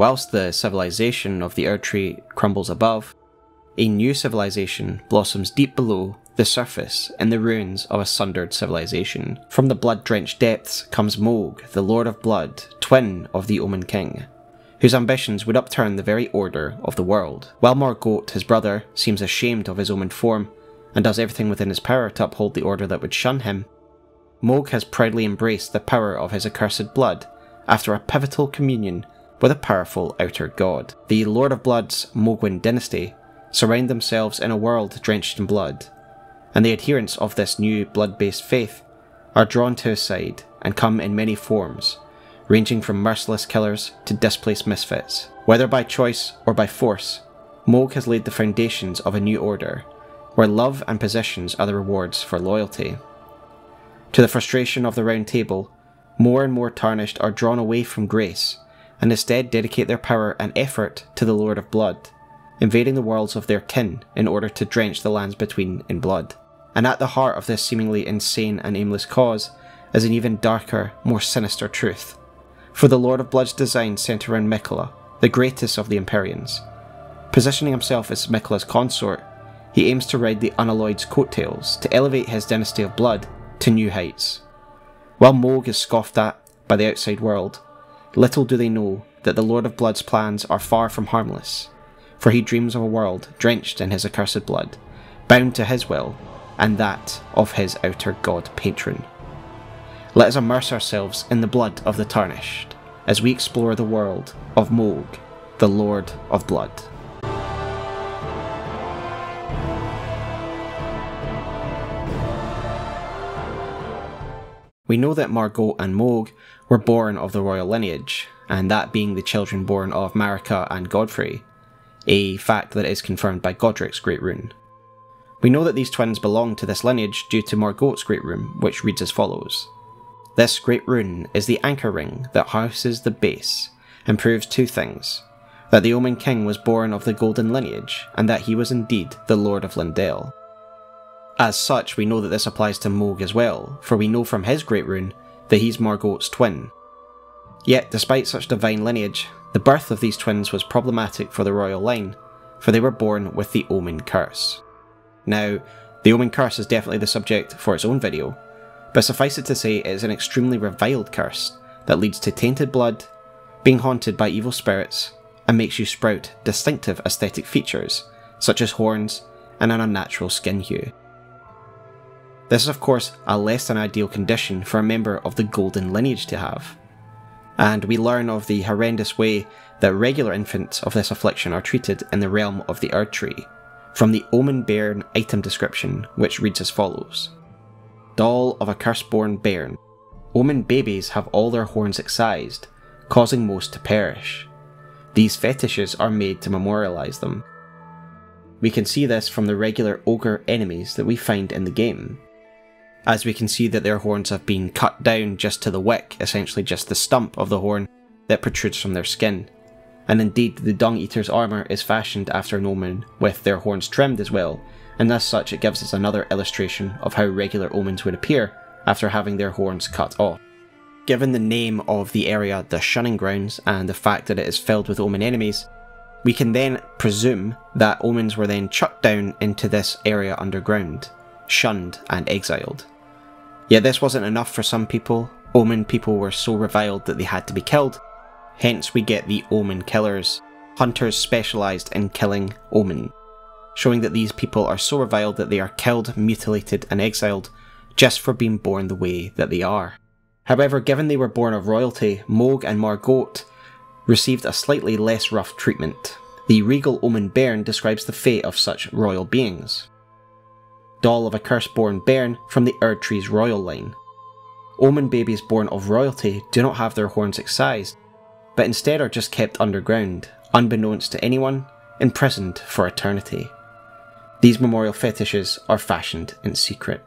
Whilst the civilization of the Erdtree crumbles above, a new civilization blossoms deep below the surface in the ruins of a sundered civilization. From the blood drenched depths comes Mohg, the Lord of Blood, twin of the Omen King, whose ambitions would upturn the very order of the world. While Morgott, his brother, seems ashamed of his Omen form and does everything within his power to uphold the order that would shun him, Mohg has proudly embraced the power of his accursed blood after a pivotal communion with a powerful outer god. The Lord of Blood's Mohgwyn dynasty surround themselves in a world drenched in blood, and the adherents of this new blood based faith are drawn to his side and come in many forms, ranging from merciless killers to displaced misfits. Whether by choice or by force, Mohg has laid the foundations of a new order, where love and possessions are the rewards for loyalty. To the frustration of the Round Table, more and more tarnished are drawn away from grace and instead dedicate their power and effort to the Lord of Blood, invading the worlds of their kin in order to drench the lands between in blood. And at the heart of this seemingly insane and aimless cause is an even darker, more sinister truth. For the Lord of Blood's designs centre around Miquella, the greatest of the Empyreans. Positioning himself as Miquella's consort, he aims to ride the Unalloyed's coattails to elevate his dynasty of blood to new heights. While Mohg is scoffed at by the outside world, little do they know that the Lord of Blood's plans are far from harmless, for he dreams of a world drenched in his accursed blood, bound to his will, and that of his outer god patron. Let us immerse ourselves in the blood of the tarnished as we explore the world of Mohg, the Lord of Blood. We know that Morgott and Mohg were born of the royal lineage, and that being the children born of Marika and Godfrey, a fact that is confirmed by Godric's Great Rune. We know that these twins belong to this lineage due to Morgott's Great Rune, which reads as follows. This Great Rune is the anchor ring that houses the base, and proves two things that the Omen King was born of the Golden lineage, and that he was indeed the Lord of Leyndell. As such, we know that this applies to Mohg as well, for we know from his great rune that he's Morgott's twin. Yet, despite such divine lineage, the birth of these twins was problematic for the royal line, for they were born with the Omen Curse. Now, the Omen Curse is definitely the subject for its own video, but suffice it to say it is an extremely reviled curse that leads to tainted blood, being haunted by evil spirits, and makes you sprout distinctive aesthetic features, such as horns and an unnatural skin hue. This is, of course, a less than ideal condition for a member of the Golden lineage to have. And we learn of the horrendous way that regular infants of this affliction are treated in the realm of the Erdtree, from the Omen Bairn item description, which reads as follows Doll of a curse-born bairn. Omen babies have all their horns excised, causing most to perish. These fetishes are made to memorialise them. We can see this from the regular ogre enemies that we find in the game, as we can see that their horns have been cut down just to the wick, essentially just the stump of the horn that protrudes from their skin. And indeed, the Dung Eater's armour is fashioned after an omen with their horns trimmed as well, and as such it gives us another illustration of how regular omens would appear after having their horns cut off. Given the name of the area, the Shunning Grounds, and the fact that it is filled with omen enemies, we can then presume that omens were then chucked down into this area underground, shunned and exiled. Yet this wasn't enough for some people. Omen people were so reviled that they had to be killed. Hence, we get the Omen Killers, hunters specialised in killing Omen, showing that these people are so reviled that they are killed, mutilated, and exiled just for being born the way that they are. However, given they were born of royalty, Mohg and Morgott received a slightly less rough treatment. The regal Omen Bairn describes the fate of such royal beings doll of a curse-born bairn from the Erdtree's royal line. Omen babies born of royalty do not have their horns excised, but instead are just kept underground, unbeknownst to anyone, imprisoned for eternity. These memorial fetishes are fashioned in secret.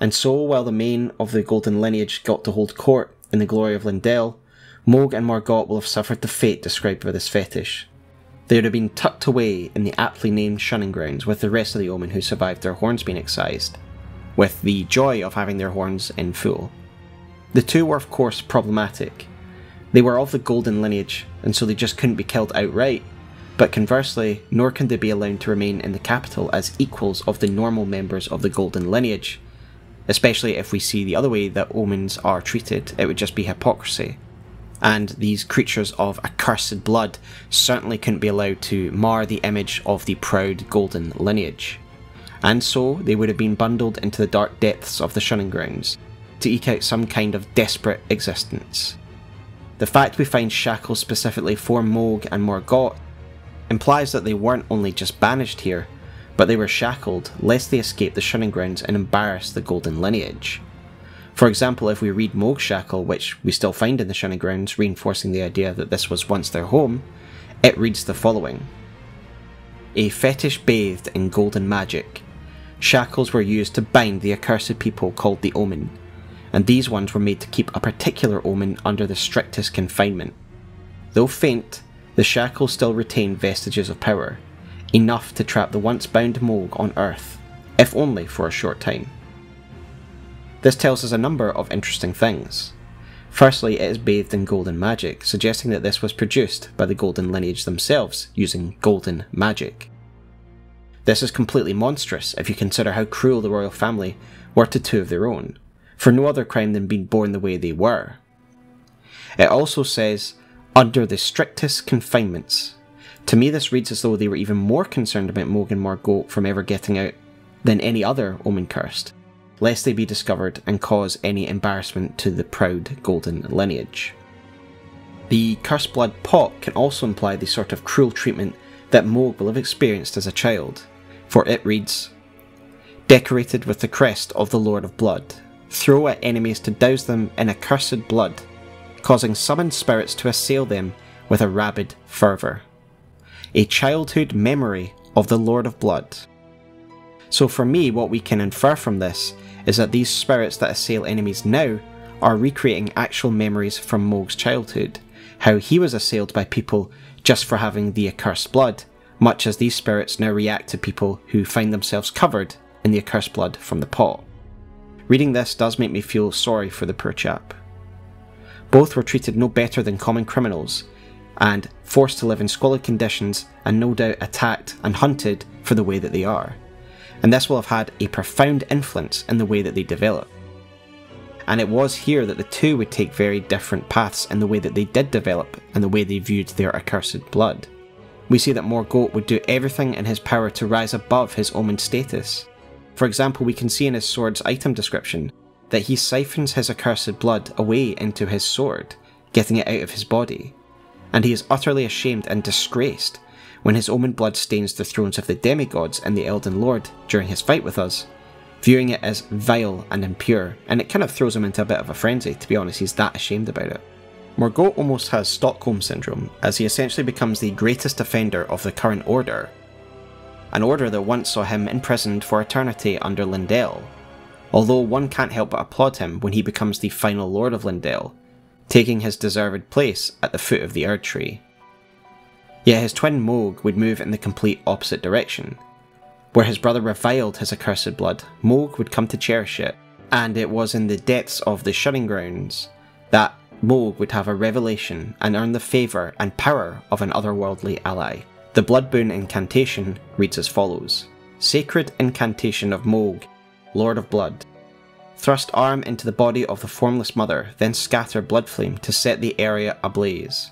And so, while the main of the golden lineage got to hold court in the glory of Leyndell, Mohg and Morgott will have suffered the fate described by this fetish, they would have been tucked away in the aptly named shunning grounds with the rest of the omen who survived their horns being excised, with the joy of having their horns in full. The two were of course problematic. They were of the golden lineage, and so they just couldn't be killed outright, but conversely, nor can they be allowed to remain in the capital as equals of the normal members of the golden lineage. Especially if we see the other way that omens are treated, it would just be hypocrisy. And these creatures of accursed blood certainly couldn't be allowed to mar the image of the proud golden lineage. And so they would have been bundled into the dark depths of the shunning grounds to eke out some kind of desperate existence. The fact we find shackles specifically for Mohg and Morgott implies that they weren't only just banished here, but they were shackled lest they escape the shunning grounds and embarrass the golden lineage. For example, if we read Mohg's shackle, which we still find in the shunning grounds, reinforcing the idea that this was once their home, it reads the following A fetish bathed in golden magic. Shackles were used to bind the accursed people called the Omen, and these ones were made to keep a particular omen under the strictest confinement. Though faint, the shackles still retain vestiges of power, enough to trap the once bound Mohg on Earth, if only for a short time. This tells us a number of interesting things. Firstly, it is bathed in golden magic, suggesting that this was produced by the golden lineage themselves using golden magic. This is completely monstrous if you consider how cruel the royal family were to two of their own, for no other crime than being born the way they were. It also says under the strictest confinements. To me, this reads as though they were even more concerned about Mohg and Morgott from ever getting out than any other Omen Cursed, lest they be discovered and cause any embarrassment to the proud golden lineage. The cursed blood pot can also imply the sort of cruel treatment that Mohg will have experienced as a child, for it reads Decorated with the crest of the Lord of Blood, throw at enemies to douse them in accursed blood causing summoned spirits to assail them with a rabid fervour. A childhood memory of the Lord of Blood. So, for me, what we can infer from this is that these spirits that assail enemies now are recreating actual memories from Mohg's childhood, how he was assailed by people just for having the accursed blood, much as these spirits now react to people who find themselves covered in the accursed blood from the pot. Reading this does make me feel sorry for the poor chap. Both were treated no better than common criminals, and forced to live in squalid conditions and no doubt attacked and hunted for the way that they are. And this will have had a profound influence in the way that they develop. And it was here that the two would take very different paths in the way that they did develop and the way they viewed their accursed blood. We see that Morgott would do everything in his power to rise above his omen status. For example, we can see in his sword's item description that he siphons his accursed blood away into his sword, getting it out of his body, and he is utterly ashamed and disgraced when his omen blood stains the thrones of the demigods and the Elden Lord during his fight with us, viewing it as vile and impure, and it kind of throws him into a bit of a frenzy, to be honest, he's that ashamed about it. Morgott almost has Stockholm Syndrome, as he essentially becomes the greatest offender of the current order. An order that once saw him imprisoned for eternity under Leyndell, although one can't help but applaud him when he becomes the final Lord of Leyndell, taking his deserved place at the foot of the Erdtree. Yet his twin Mohg would move in the complete opposite direction. Where his brother reviled his accursed blood, Mohg would come to cherish it, and it was in the depths of the Shunning Grounds that Mohg would have a revelation and earn the favour and power of an otherworldly ally. The Blood Boon incantation reads as follows Sacred Incantation of Mohg Lord of Blood. Thrust arm into the body of the formless mother, then scatter blood flame to set the area ablaze.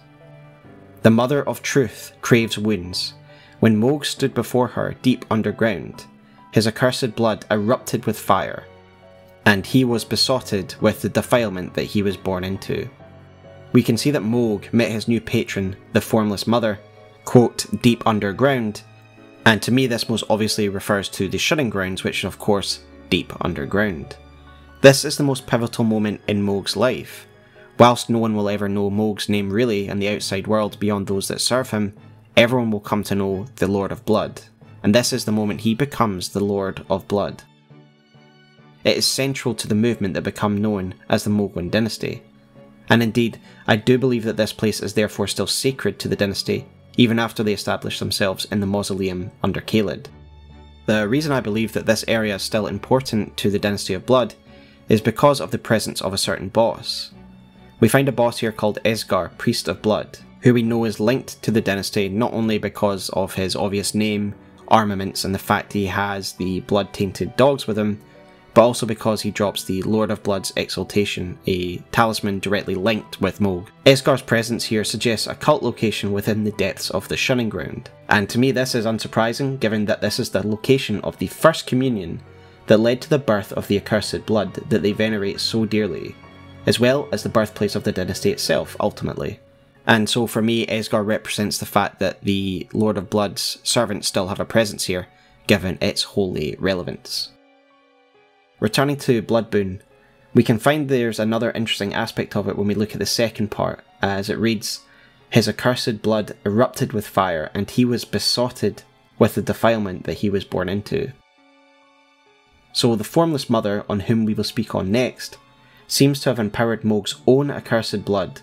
The Mother of Truth craves wounds. When Mohg stood before her deep underground, his accursed blood erupted with fire, and he was besotted with the defilement that he was born into. We can see that Mohg met his new patron, the Formless Mother, quote, deep underground, and to me this most obviously refers to the shunning grounds, which of course deep underground. This is the most pivotal moment in Mohg's life. Whilst no one will ever know Mohg's name really in the outside world beyond those that serve him, everyone will come to know the Lord of Blood, and this is the moment he becomes the Lord of Blood. It is central to the movement that become known as the Mohgwyn dynasty, and indeed, I do believe that this place is therefore still sacred to the dynasty, even after they establish themselves in the mausoleum under Caelid. The reason I believe that this area is still important to the Dynasty of Blood is because of the presence of a certain boss. We find a boss here called Esgar, Priest of Blood, who we know is linked to the dynasty not only because of his obvious name, armaments, and the fact he has the blood tainted dogs with him, but also because he drops the Lord of Blood's Exaltation, a talisman directly linked with Mohg. Esgar's presence here suggests a cult location within the depths of the Shunning Ground, and to me this is unsurprising given that this is the location of the First Communion that led to the birth of the accursed blood that they venerate so dearly, as well as the birthplace of the dynasty itself, ultimately. And so for me, Esgar represents the fact that the Lord of Blood's servants still have a presence here, given its holy relevance. Returning to Bloodboon, we can find there's another interesting aspect of it when we look at the second part, as it reads, His accursed blood erupted with fire, and he was besotted with the defilement that he was born into. So the formless mother, on whom we will speak on next, seems to have empowered Mohg's own accursed blood,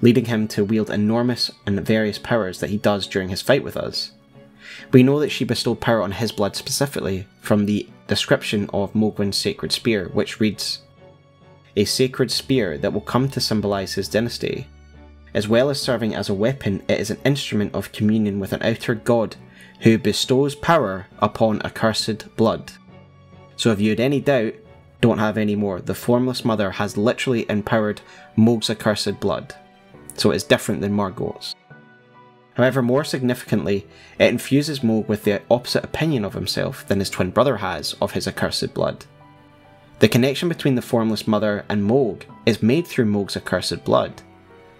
leading him to wield enormous and various powers that he does during his fight with us. We know that she bestowed power on his blood specifically from the description of Mohgwyn's sacred spear, which reads A sacred spear that will come to symbolise his dynasty. As well as serving as a weapon, it is an instrument of communion with an outer god who bestows power upon accursed blood. So if you had any doubt, don't have any more. The Formless Mother has literally empowered Mohg's accursed blood. So it is different than Morgott's. However, more significantly, it infuses Mohg with the opposite opinion of himself than his twin brother has of his accursed blood. The connection between the Formless Mother and Mohg is made through Mohg's accursed blood,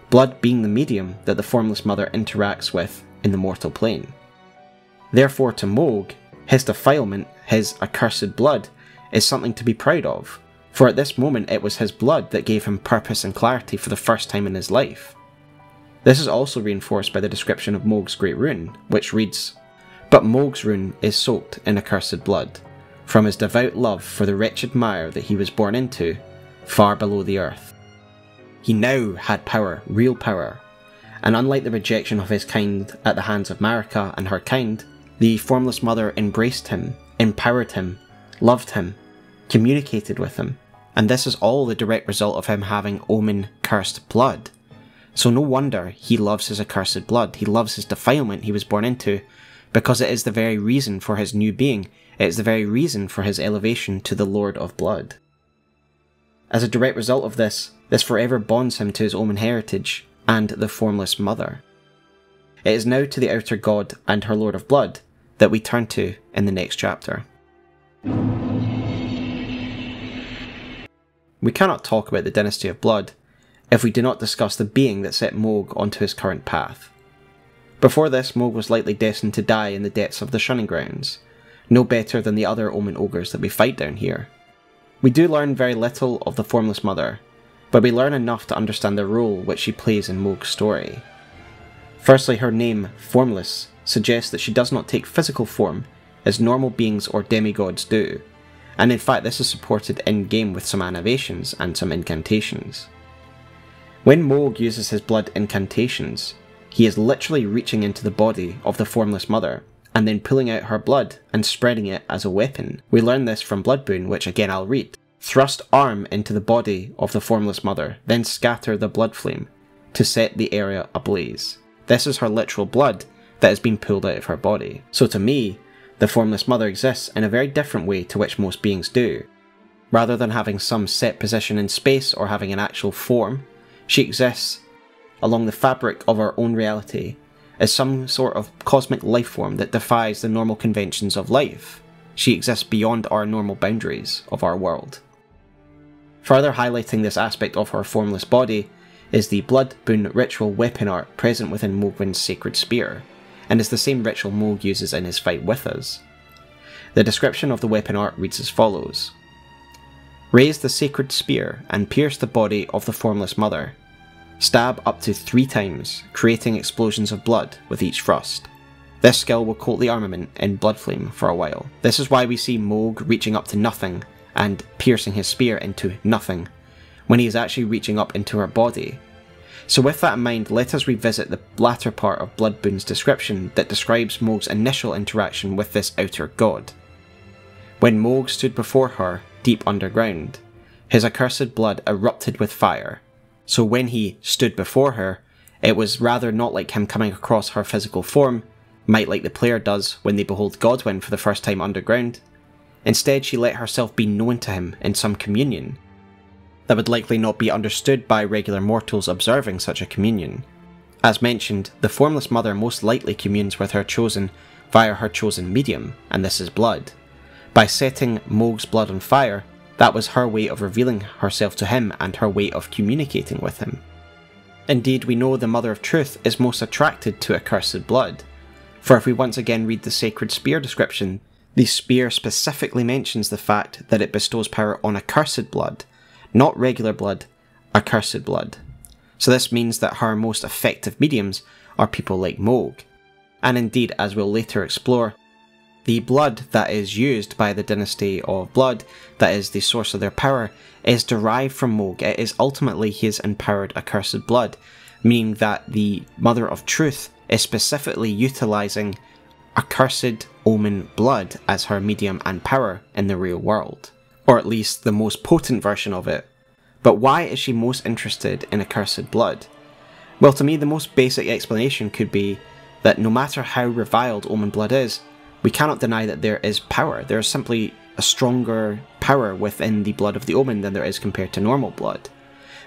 blood being the medium that the Formless Mother interacts with in the mortal plane. Therefore, to Mohg, his defilement, his accursed blood, is something to be proud of, for at this moment it was his blood that gave him purpose and clarity for the first time in his life. This is also reinforced by the description of Mohg's great rune, which reads, But Mohg's rune is soaked in accursed blood, from his devout love for the wretched mire that he was born into, far below the earth. He now had power, real power, and unlike the rejection of his kind at the hands of Marika and her kind, the formless mother embraced him, empowered him, loved him, communicated with him, and this is all the direct result of him having omen cursed blood. So no wonder he loves his accursed blood, he loves his defilement he was born into, because it is the very reason for his new being, it is the very reason for his elevation to the Lord of Blood. As a direct result of this, this forever bonds him to his Omen heritage and the formless mother. It is now to the outer god and her Lord of Blood that we turn to in the next chapter. We cannot talk about the Dynasty of Blood if we do not discuss the being that set Mohg onto his current path. Before this, Mohg was likely destined to die in the depths of the Shunning Grounds, no better than the other Omen Ogres that we fight down here. We do learn very little of the Formless Mother, but we learn enough to understand the role which she plays in Mohg's story. Firstly, her name, Formless, suggests that she does not take physical form, as normal beings or demigods do, and in fact this is supported in-game with some animations and some incantations. When Mohg uses his blood incantations, he is literally reaching into the body of the formless mother and then pulling out her blood and spreading it as a weapon. We learn this from Bloodboon, which again I'll read. Thrust arm into the body of the formless mother, then scatter the blood flame to set the area ablaze. This is her literal blood that has been pulled out of her body. So to me, the formless mother exists in a very different way to which most beings do. Rather than having some set position in space or having an actual form, she exists along the fabric of our own reality as some sort of cosmic life form that defies the normal conventions of life. She exists beyond our normal boundaries of our world. Further highlighting this aspect of her formless body is the blood boon ritual weapon art present within Mohgwyn's sacred spear, and is the same ritual Mohg uses in his fight with us. The description of the weapon art reads as follows Raise the sacred spear and pierce the body of the formless mother, Stab up to three times, creating explosions of blood with each thrust. This skill will coat the armament in blood flame for a while. This is why we see Mohg reaching up to nothing and piercing his spear into nothing, when he is actually reaching up into her body. So with that in mind, let us revisit the latter part of Bloodboon's description that describes Mohg's initial interaction with this outer god. When Mohg stood before her, deep underground, his accursed blood erupted with fire, So when he stood before her, it was rather not like him coming across her physical form, might like the player does when they behold Godwyn for the first time underground. Instead, she let herself be known to him in some communion that would likely not be understood by regular mortals observing such a communion. As mentioned, the formless mother most likely communes with her chosen via her chosen medium, and this is blood. By setting Mohg's blood on fire, that was her way of revealing herself to him and her way of communicating with him. Indeed, we know the Mother of Truth is most attracted to accursed blood, for if we once again read the sacred spear description, the spear specifically mentions the fact that it bestows power on accursed blood, not regular blood, accursed blood. So this means that her most effective mediums are people like Mohg. And indeed, as we'll later explore, the blood that is used by the Dynasty of Blood, that is the source of their power, is derived from Mohg. It is ultimately his empowered accursed blood, meaning that the Mother of Truth is specifically utilizing accursed omen blood as her medium and power in the real world. Or at least the most potent version of it. But why is she most interested in accursed blood? Well, to me, the most basic explanation could be that no matter how reviled omen blood is, we cannot deny that there is power. There is simply a stronger power within the blood of the Omen than there is compared to normal blood.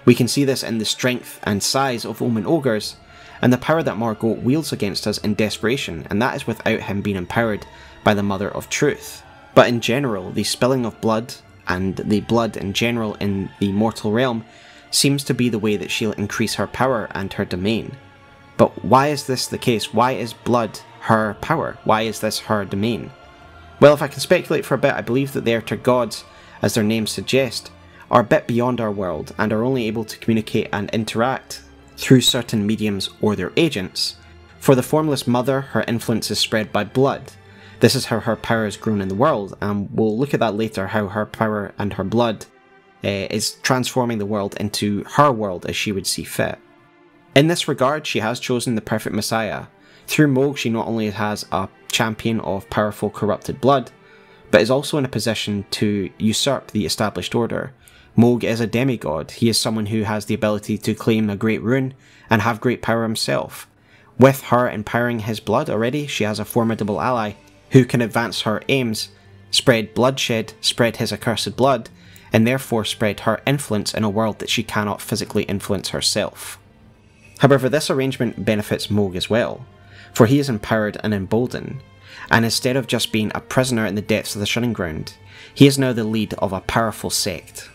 We can see this in the strength and size of Omen Ogres, and the power that Morgott wields against us in desperation, and that is without him being empowered by the Mother of Truth. But in general, the spilling of blood, and the blood in general in the mortal realm, seems to be the way that she'll increase her power and her domain. But why is this the case? Why is blood her power? Why is this her domain? Well, if I can speculate for a bit, I believe that the Outer Gods, as their names suggest, are a bit beyond our world and are only able to communicate and interact through certain mediums or their agents. For the Formless Mother, her influence is spread by blood. This is how her power has grown in the world, and we'll look at that later how her power and her blood uh, is transforming the world into her world as she would see fit. In this regard, she has chosen the perfect Messiah. Through Mohg, she not only has a champion of powerful corrupted blood, but is also in a position to usurp the established order. Mohg is a demigod, he is someone who has the ability to claim a great rune and have great power himself. With her empowering his blood already, she has a formidable ally who can advance her aims, spread bloodshed, spread his accursed blood, and therefore spread her influence in a world that she cannot physically influence herself. However, this arrangement benefits Mohg as well, for he is empowered and emboldened, and instead of just being a prisoner in the depths of the shunning ground, he is now the lead of a powerful sect,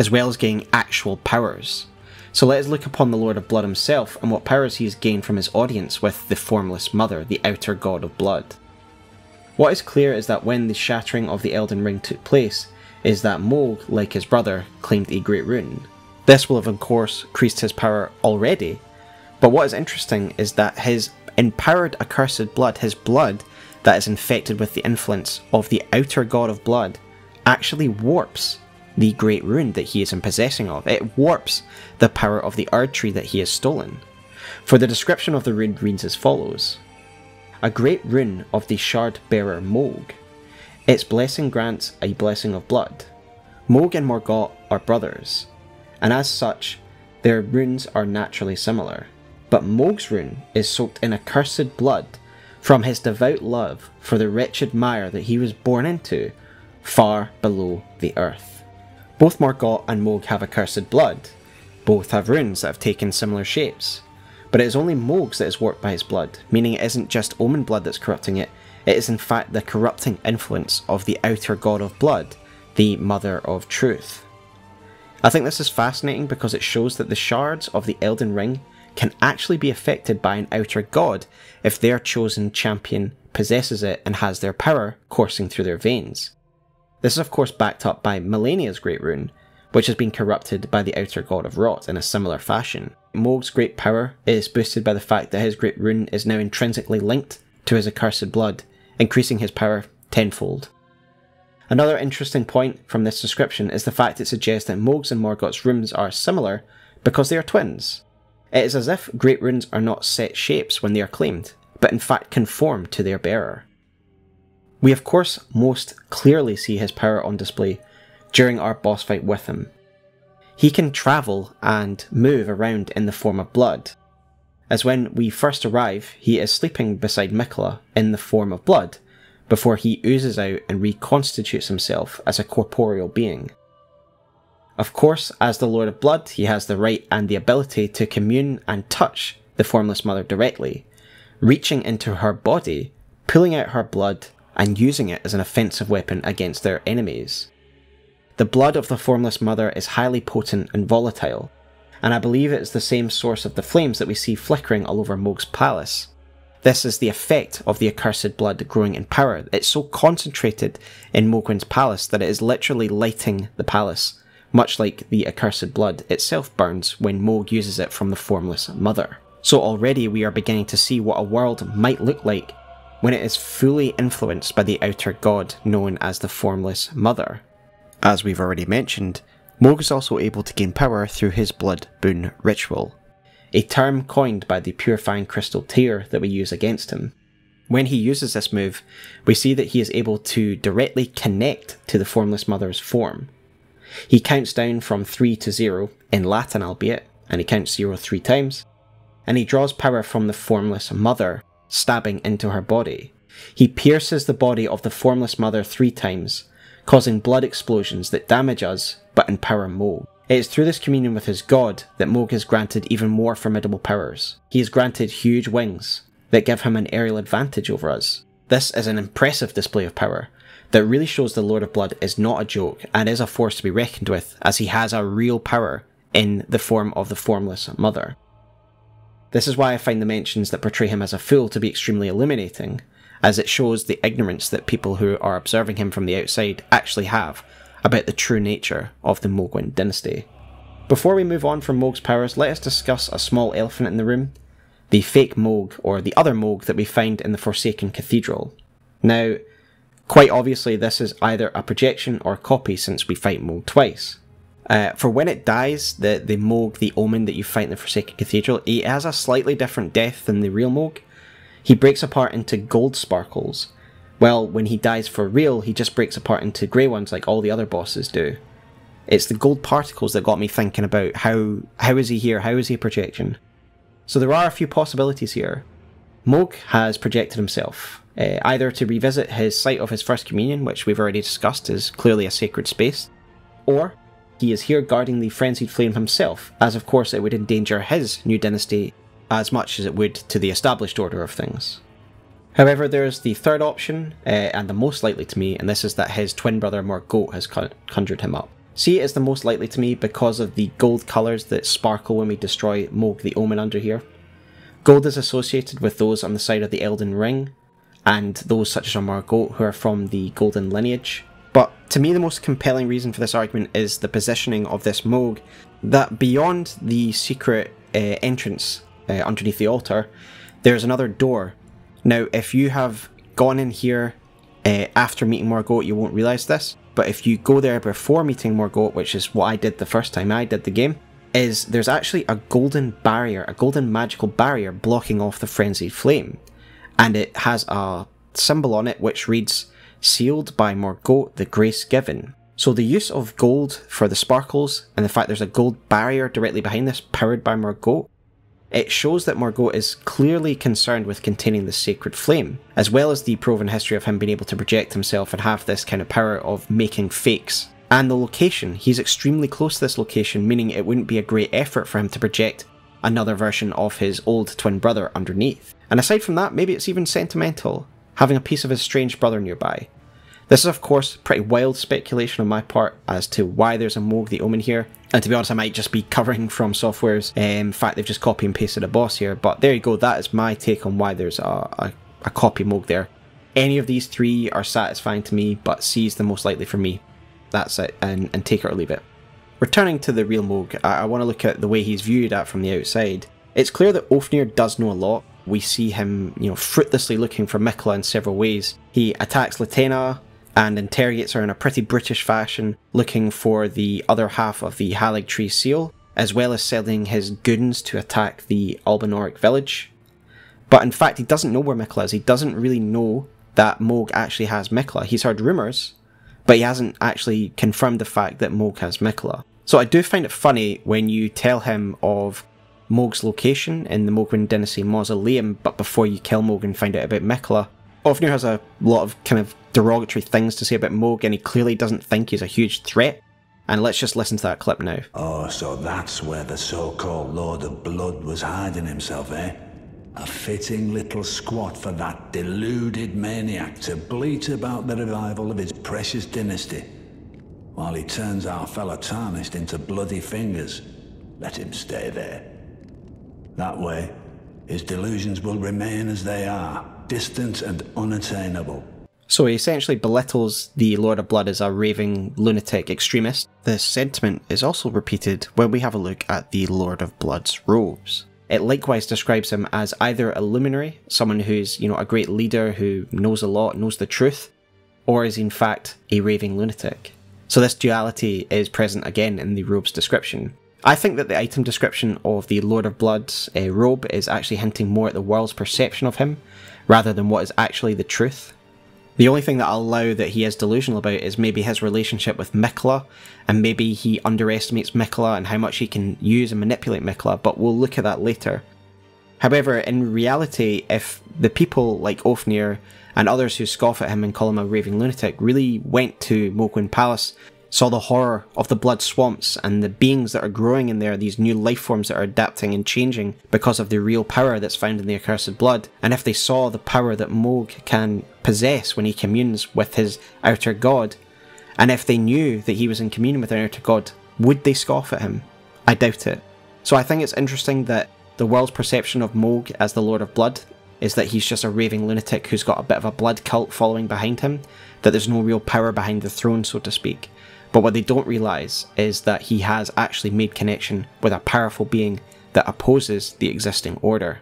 as well as gaining actual powers. So let us look upon the Lord of Blood himself and what powers he has gained from his audience with the Formless Mother, the outer god of blood. What is clear is that when the shattering of the Elden Ring took place, is that Mohg, like his brother, claimed a great rune. This will have of course increased his power already, but what is interesting is that his empowered accursed blood, his blood that is infected with the influence of the outer god of blood, actually warps the great rune that he is in possessing of. It warps the power of the Erdtree that he has stolen. For the description of the rune reads as follows A great rune of the shard bearer Mohg. Its blessing grants a blessing of blood. Mohg and Morgott are brothers, and as such, their runes are naturally similar but Mohg's rune is soaked in accursed blood from his devout love for the wretched mire that he was born into, far below the earth. Both Morgott and Mohg have accursed blood. Both have runes that have taken similar shapes. But it is only Mohg's that is warped by his blood, meaning it isn't just Omen blood that's corrupting it, it is in fact the corrupting influence of the outer god of blood, the Mother of Truth. I think this is fascinating because it shows that the shards of the Elden Ring can actually be affected by an outer god if their chosen champion possesses it and has their power coursing through their veins. This is of course backed up by Malenia's Great Rune, which has been corrupted by the outer god of rot in a similar fashion. Mohg's great power is boosted by the fact that his Great Rune is now intrinsically linked to his accursed blood, increasing his power tenfold. Another interesting point from this description is the fact it suggests that Mohg's and Morgott's runes are similar because they are twins. It is as if great runes are not set shapes when they are claimed, but in fact conform to their bearer. We of course most clearly see his power on display during our boss fight with him. He can travel and move around in the form of blood. As when we first arrive, he is sleeping beside Miquella in the form of blood, before he oozes out and reconstitutes himself as a corporeal being. Of course, as the Lord of Blood, he has the right and the ability to commune and touch the Formless Mother directly, reaching into her body, pulling out her blood, and using it as an offensive weapon against their enemies. The blood of the Formless Mother is highly potent and volatile, and I believe it is the same source of the flames that we see flickering all over Mohg's palace. This is the effect of the accursed blood growing in power. It's so concentrated in Mohgwyn's palace that it is literally lighting the palace, much like the accursed blood itself burns when Mohg uses it from the Formless Mother. So already we are beginning to see what a world might look like when it is fully influenced by the outer god known as the Formless Mother. As we've already mentioned, Mohg is also able to gain power through his Blood Boon ritual, a term coined by the Purifying Crystal Tear that we use against him. When he uses this move, we see that he is able to directly connect to the Formless Mother's form. He counts down from 3 to 0, in Latin albeit, and he counts 0 three times, and he draws power from the Formless Mother stabbing into her body. He pierces the body of the formless mother three times, causing blood explosions that damage us but empower Mohg. It is through this communion with his god that Mohg is granted even more formidable powers. He is granted huge wings that give him an aerial advantage over us. This is an impressive display of power that really shows the Lord of Blood is not a joke and is a force to be reckoned with, as he has a real power in the form of the formless mother. This is why I find the mentions that portray him as a fool to be extremely illuminating, as it shows the ignorance that people who are observing him from the outside actually have about the true nature of the Mohgwyn dynasty. Before we move on from Mohg's powers, let us discuss a small elephant in the room the fake Mohg, or the other Mohg that we find in the Forsaken Cathedral. Now, quite obviously, this is either a projection or a copy since we fight Mohg twice. Uh, for when it dies, the, the Mohg, the Omen that you fight in the Forsaken Cathedral, he has a slightly different death than the real Mohg. He breaks apart into gold sparkles. Well, when he dies for real, he just breaks apart into grey ones like all the other bosses do. It's the gold particles that got me thinking about how how is he here? How is he a projection? So there are a few possibilities here. Mohg has projected himself, uh, either to revisit his site of his first communion, which we've already discussed is clearly a sacred space, or he is here guarding the frenzied flame himself, as of course it would endanger his new dynasty as much as it would to the established order of things. However, there is the third option, uh, and the most likely to me, and this is that his twin brother Morgott has conjured him up. See, it is the most likely to me because of the gold colours that sparkle when we destroy Mohg the Omen under here. Gold is associated with those on the side of the Elden Ring, and those such as Morgott who are from the Golden lineage. But to me, the most compelling reason for this argument is the positioning of this Mohg, that beyond the secret uh, entrance uh, underneath the altar, there's another door. Now, if you have gone in here uh, after meeting Morgott, you won't realise this, but if you go there before meeting Morgott, which is what I did the first time I did the game, is there's actually a golden barrier, a golden magical barrier blocking off the frenzied flame. And it has a symbol on it which reads sealed by Morgott the Grace Given. So the use of gold for the sparkles and the fact there's a gold barrier directly behind this powered by Morgott, it shows that Morgott is clearly concerned with containing the sacred flame, as well as the proven history of him being able to project himself and have this kind of power of making fakes. And the location, he's extremely close to this location, meaning it wouldn't be a great effort for him to project another version of his old twin brother underneath. And aside from that, maybe it's even sentimental, having a piece of his strange brother nearby. This is, of course, pretty wild speculation on my part as to why there's a Mohg the Omen here. And to be honest, I might just be covering FromSoftware's um, fact they've just copy and pasted a boss here. But there you go, that is my take on why there's a, a, a copy Mohg there. Any of these three are satisfying to me, but C is the most likely for me. That's it, and, and take it or leave it. Returning to the real Mohg, I, I want to look at the way he's viewed at from the outside. It's clear that Ofnir does know a lot. We see him, you know, fruitlessly looking for Miquella in several ways. He attacks Latenna, and interrogates her in a pretty British fashion, looking for the other half of the Haligtree seal, as well as sending his goons to attack the Albinauric village. But in fact, he doesn't know where Miquella is. He doesn't really know that Mohg actually has Miquella. He's heard rumours, but he hasn't actually confirmed the fact that Mohg has Miquella. So I do find it funny when you tell him of Mohg's location in the Mohgwyn Dynasty mausoleum, but before you kill Mohg and find out about Miquella. Ofnir has a lot of kind of derogatory things to say about Mohg, and he clearly doesn't think he's a huge threat. And let's just listen to that clip now. Oh, so that's where the so-called Lord of Blood was hiding himself, eh? A fitting little squat for that deluded maniac to bleat about the revival of his precious dynasty. While he turns our fellow tarnished into bloody fingers. Let him stay there. That way, his delusions will remain as they are, distant and unattainable. So he essentially belittles the Lord of Blood as a raving lunatic extremist. This sentiment is also repeated when we have a look at the Lord of Blood's robes. It likewise describes him as either a luminary, someone who's, you know, a great leader who knows a lot, knows the truth, or is in fact a raving lunatic. So this duality is present again in the robe's description. I think that the item description of the Lord of Blood's uh, robe is actually hinting more at the world's perception of him, rather than what is actually the truth. The only thing that I'll allow that he is delusional about is maybe his relationship with Miquella, and maybe he underestimates Miquella and how much he can use and manipulate Miquella, but we'll look at that later. However, in reality, if the people like Ofnir and others who scoff at him and call him a raving lunatic really went to Mohgwyn Palace saw the horror of the blood swamps and the beings that are growing in there, these new life forms that are adapting and changing because of the real power that's found in the accursed blood. And if they saw the power that Mohg can possess when he communes with his outer god, and if they knew that he was in communion with an outer god, would they scoff at him? I doubt it. So I think it's interesting that the world's perception of Mohg as the Lord of Blood is that he's just a raving lunatic who's got a bit of a blood cult following behind him, that there's no real power behind the throne, so to speak. But what they don't realise is that he has actually made connection with a powerful being that opposes the existing order.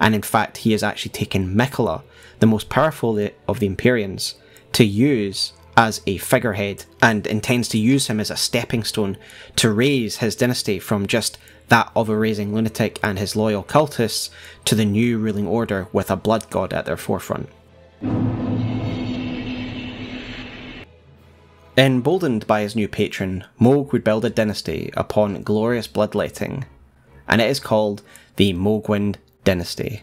And in fact, he has actually taken Miquella, the most powerful of the Empyreans, to use as a figurehead and intends to use him as a stepping stone to raise his dynasty from just that of a raving lunatic and his loyal cultists to the new ruling order with a blood god at their forefront. Emboldened by his new patron, Mohg would build a dynasty upon glorious bloodletting, and it is called the Mohgwyn dynasty.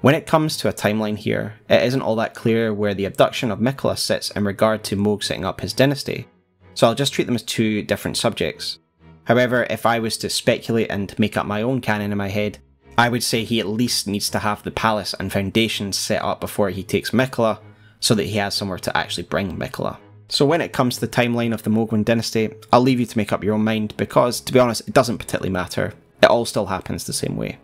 When it comes to a timeline here, it isn't all that clear where the abduction of Miquella sits in regard to Mohg setting up his dynasty, so I'll just treat them as two different subjects. However, if I was to speculate and make up my own canon in my head, I would say he at least needs to have the palace and foundations set up before he takes Miquella, so that he has somewhere to actually bring Miquella. So when it comes to the timeline of the Mohgwyn dynasty, I'll leave you to make up your own mind because, to be honest, it doesn't particularly matter. It all still happens the same way.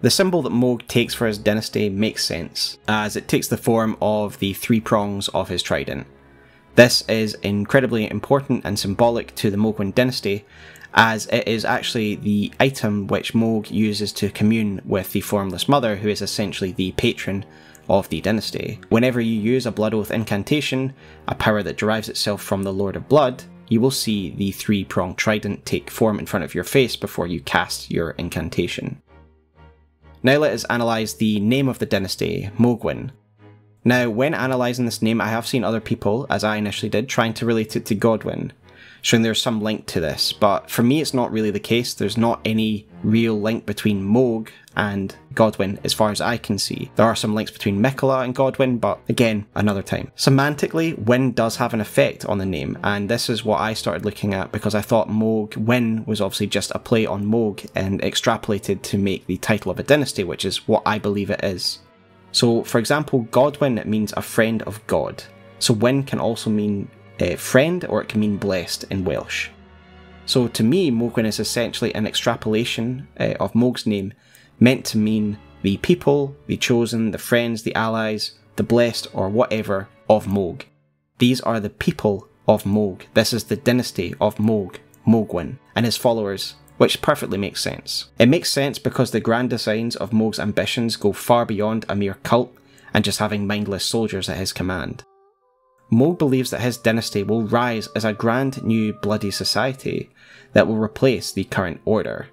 The symbol that Mohg takes for his dynasty makes sense, as it takes the form of the three prongs of his trident. This is incredibly important and symbolic to the Mohgwyn dynasty, as it is actually the item which Mohg uses to commune with the Formless Mother, who is essentially the patron of the dynasty. Whenever you use a Blood Oath incantation, a power that derives itself from the Lord of Blood, you will see the three pronged trident take form in front of your face before you cast your incantation. Now let us analyse the name of the dynasty, Mohgwyn. Now, when analysing this name, I have seen other people, as I initially did, trying to relate it to Godwyn, showing there's some link to this, but for me it's not really the case. There's not any real link between Mohg and Godwyn as far as I can see. There are some links between Miquella and Godwyn, but again, another time. Semantically, Win does have an effect on the name, and this is what I started looking at because I thought Mohg Win was obviously just a play on Mohg and extrapolated to make the title of a dynasty, which is what I believe it is. So, for example, Godwin means a friend of God. So Wyn can also mean a friend or it can mean blessed in Welsh. So to me, Mohgwyn is essentially an extrapolation uh, of Mohg's name, meant to mean the people, the chosen, the friends, the allies, the blessed, or whatever of Mohg. These are the people of Mohg. This is the dynasty of Mohg, Mohgwyn, and his followers, which perfectly makes sense. It makes sense because the grand designs of Mohg's ambitions go far beyond a mere cult and just having mindless soldiers at his command. Mohg believes that his dynasty will rise as a grand new bloody society that will replace the current order.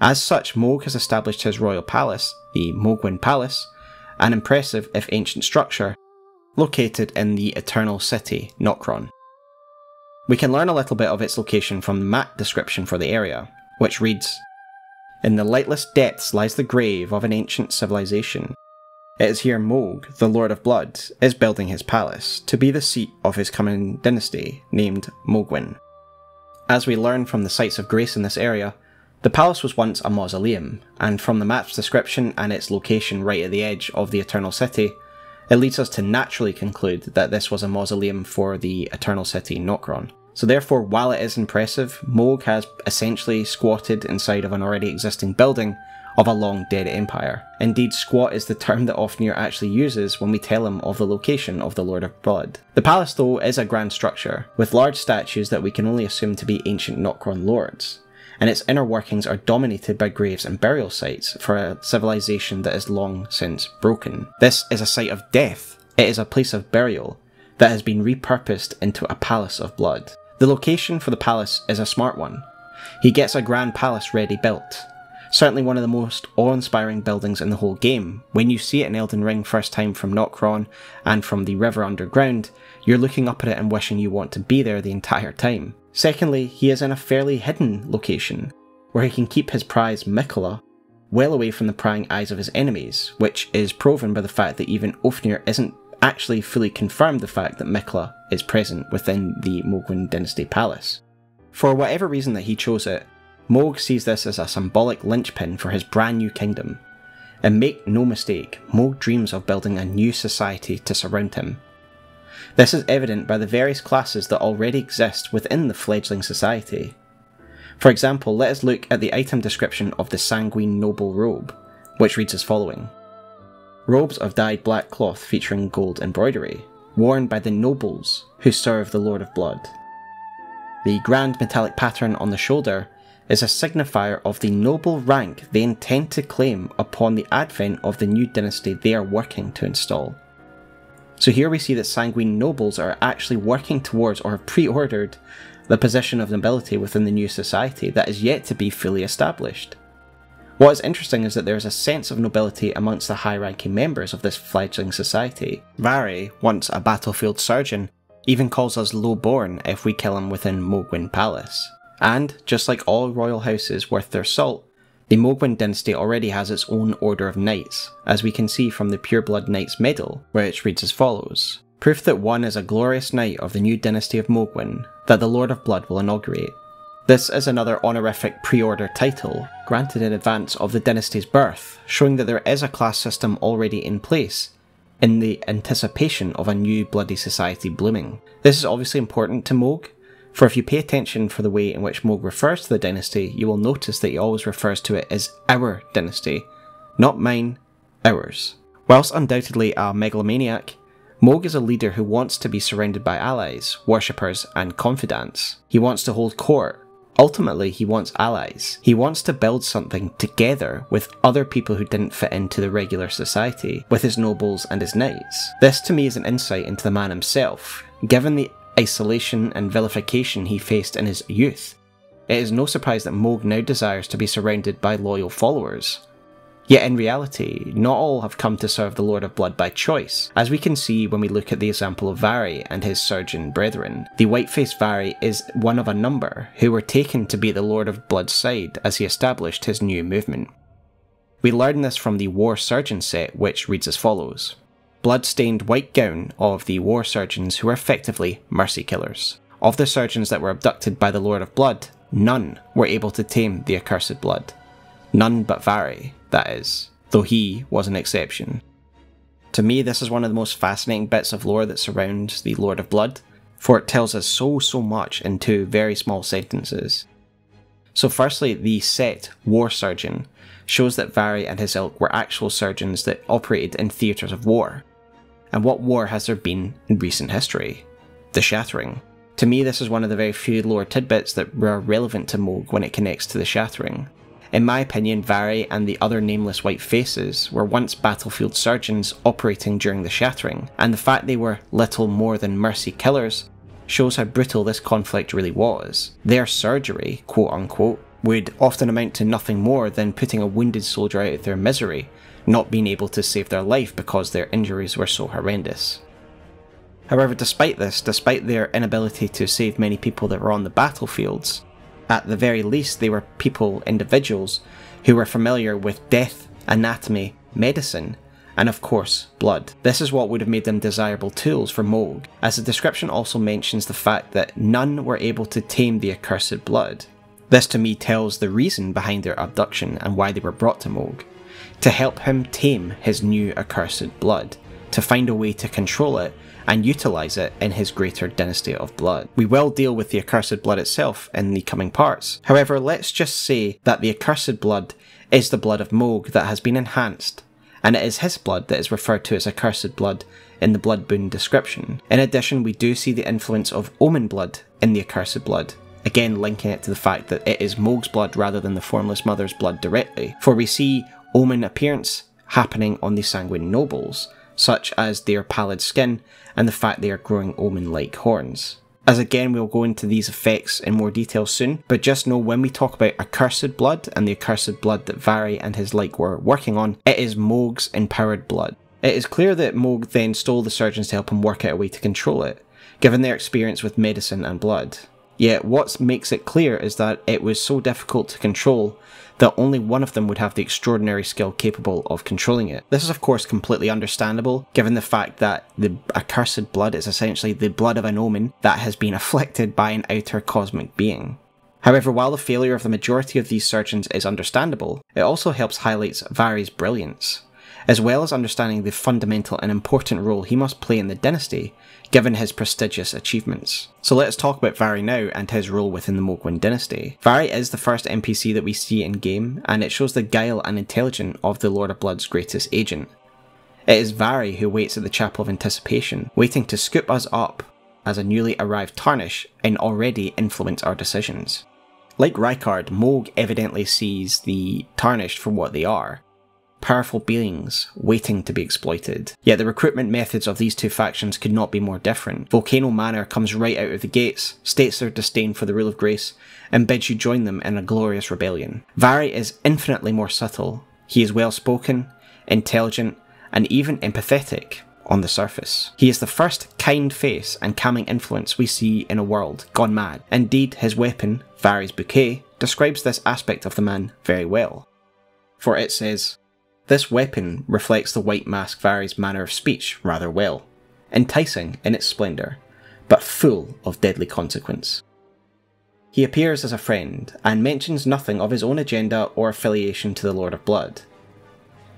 As such, Mohg has established his royal palace, the Mohgwyn Palace, an impressive if ancient structure, located in the Eternal City, Nokron. We can learn a little bit of its location from the map description for the area, which reads In the lightless depths lies the grave of an ancient civilization. It is here Mohg, the Lord of Blood, is building his palace to be the seat of his coming dynasty named Mohgwyn. As we learn from the sites of grace in this area, the palace was once a mausoleum, and from the map's description and its location right at the edge of the Eternal City, it leads us to naturally conclude that this was a mausoleum for the Eternal City Nokron. So therefore, while it is impressive, Mohg has essentially squatted inside of an already existing building of a long dead empire. Indeed, squat is the term that Ofnir actually uses when we tell him of the location of the Lord of Blood. The palace, though, is a grand structure, with large statues that we can only assume to be ancient Nokron lords, and its inner workings are dominated by graves and burial sites for a civilization that is long since broken. This is a site of death, it is a place of burial that has been repurposed into a palace of blood. The location for the palace is a smart one. He gets a grand palace ready built, Certainly one of the most awe-inspiring buildings in the whole game. When you see it in Elden Ring first time from Nokron and from the river underground, you're looking up at it and wishing you want to be there the entire time. Secondly, he is in a fairly hidden location, where he can keep his prize Miquella well away from the prying eyes of his enemies, which is proven by the fact that even Ofnir isn't actually fully confirmed the fact that Miquella is present within the Mohgwyn Dynasty Palace. For whatever reason that he chose it, Mohg sees this as a symbolic linchpin for his brand new kingdom. And make no mistake, Mohg dreams of building a new society to surround him. This is evident by the various classes that already exist within the fledgling society. For example, let us look at the item description of the Sanguine Noble robe, which reads as following Robes of dyed black cloth featuring gold embroidery, worn by the nobles who serve the Lord of Blood. The grand metallic pattern on the shoulder is a signifier of the noble rank they intend to claim upon the advent of the new dynasty they are working to install. So here we see that sanguine nobles are actually working towards or have pre-ordered the position of nobility within the new society that is yet to be fully established. What is interesting is that there is a sense of nobility amongst the high-ranking members of this fledgling society. Varre, once a battlefield surgeon, even calls us low-born if we kill him within Mohgwyn Palace. And, just like all royal houses worth their salt, the Mohgwyn dynasty already has its own order of knights, as we can see from the Pureblood Knight's medal, where it reads as follows. Proof that one is a glorious knight of the new dynasty of Mohgwyn, that the Lord of Blood will inaugurate. This is another honorific pre-order title, granted in advance of the dynasty's birth, showing that there is a class system already in place, in the anticipation of a new bloody society blooming. This is obviously important to Mohg, for if you pay attention for the way in which Mohg refers to the dynasty, you will notice that he always refers to it as our dynasty, not mine, ours. Whilst undoubtedly a megalomaniac, Mohg is a leader who wants to be surrounded by allies, worshippers, and confidants. He wants to hold court. Ultimately, he wants allies. He wants to build something together with other people who didn't fit into the regular society, with his nobles and his knights. This to me is an insight into the man himself, given the isolation and vilification he faced in his youth. It is no surprise that Mohg now desires to be surrounded by loyal followers. Yet in reality, not all have come to serve the Lord of Blood by choice, as we can see when we look at the example of Varre and his surgeon brethren. The white-faced Varre is one of a number who were taken to be the Lord of Blood's side as he established his new movement. We learn this from the War Surgeon set, which reads as follows blood-stained white gown of the war surgeons who were effectively mercy killers. Of the surgeons that were abducted by the Lord of Blood, none were able to tame the accursed blood. None but Varre, that is, though he was an exception. To me, this is one of the most fascinating bits of lore that surrounds the Lord of Blood, for it tells us so, so much in two very small sentences. So, firstly, the set War Surgeon shows that Varre and his ilk were actual surgeons that operated in theatres of war. And what war has there been in recent history? The Shattering. To me, this is one of the very few lore tidbits that were relevant to Mohg when it connects to the Shattering. In my opinion, Varre and the other nameless white faces were once battlefield surgeons operating during the Shattering, and the fact they were little more than mercy killers shows how brutal this conflict really was. Their surgery, quote unquote, would often amount to nothing more than putting a wounded soldier out of their misery, not being able to save their life because their injuries were so horrendous. However, despite this, despite their inability to save many people that were on the battlefields, at the very least they were people, individuals, who were familiar with death, anatomy, medicine, and of course, blood. This is what would have made them desirable tools for Mohg, as the description also mentions the fact that none were able to tame the accursed blood. This to me tells the reason behind their abduction and why they were brought to Mohg. To help him tame his new accursed blood, to find a way to control it and utilise it in his greater dynasty of blood. We will deal with the accursed blood itself in the coming parts. However, let's just say that the accursed blood is the blood of Mohg that has been enhanced, and it is his blood that is referred to as accursed blood in the Blood Boon description. In addition, we do see the influence of Omen blood in the accursed blood, again linking it to the fact that it is Mohg's blood rather than the Formless Mother's blood directly, for we see Omen appearance happening on the Sanguine Nobles, such as their pallid skin and the fact they are growing omen like horns. As again, we'll go into these effects in more detail soon, but just know when we talk about accursed blood and the accursed blood that Varre and his like were working on, it is Mohg's empowered blood. It is clear that Mohg then stole the surgeons to help him work out a way to control it, given their experience with medicine and blood. Yet what makes it clear is that it was so difficult to control that only one of them would have the extraordinary skill capable of controlling it. This is of course completely understandable, given the fact that the accursed blood is essentially the blood of an omen that has been afflicted by an outer cosmic being. However, while the failure of the majority of these surgeons is understandable, it also helps highlight Varre's brilliance as well as understanding the fundamental and important role he must play in the dynasty, given his prestigious achievements. So let's talk about Varre now and his role within the Mohgwyn dynasty. Varre is the first NPC that we see in game, and it shows the guile and intelligence of the Lord of Blood's greatest agent. It is Varre who waits at the Chapel of Anticipation, waiting to scoop us up as a newly arrived Tarnish and already influence our decisions. Like Rykard, Mohg evidently sees the Tarnished for what they are, powerful beings waiting to be exploited. Yet the recruitment methods of these two factions could not be more different. Volcano Manor comes right out of the gates, states their disdain for the rule of grace, and bids you join them in a glorious rebellion. Varre is infinitely more subtle. He is well spoken, intelligent, and even empathetic on the surface. He is the first kind face and calming influence we see in a world gone mad. Indeed, his weapon, Varre's bouquet, describes this aspect of the man very well. For it says, this weapon reflects the white mask Varre's manner of speech rather well, enticing in its splendour, but full of deadly consequence. He appears as a friend and mentions nothing of his own agenda or affiliation to the Lord of Blood.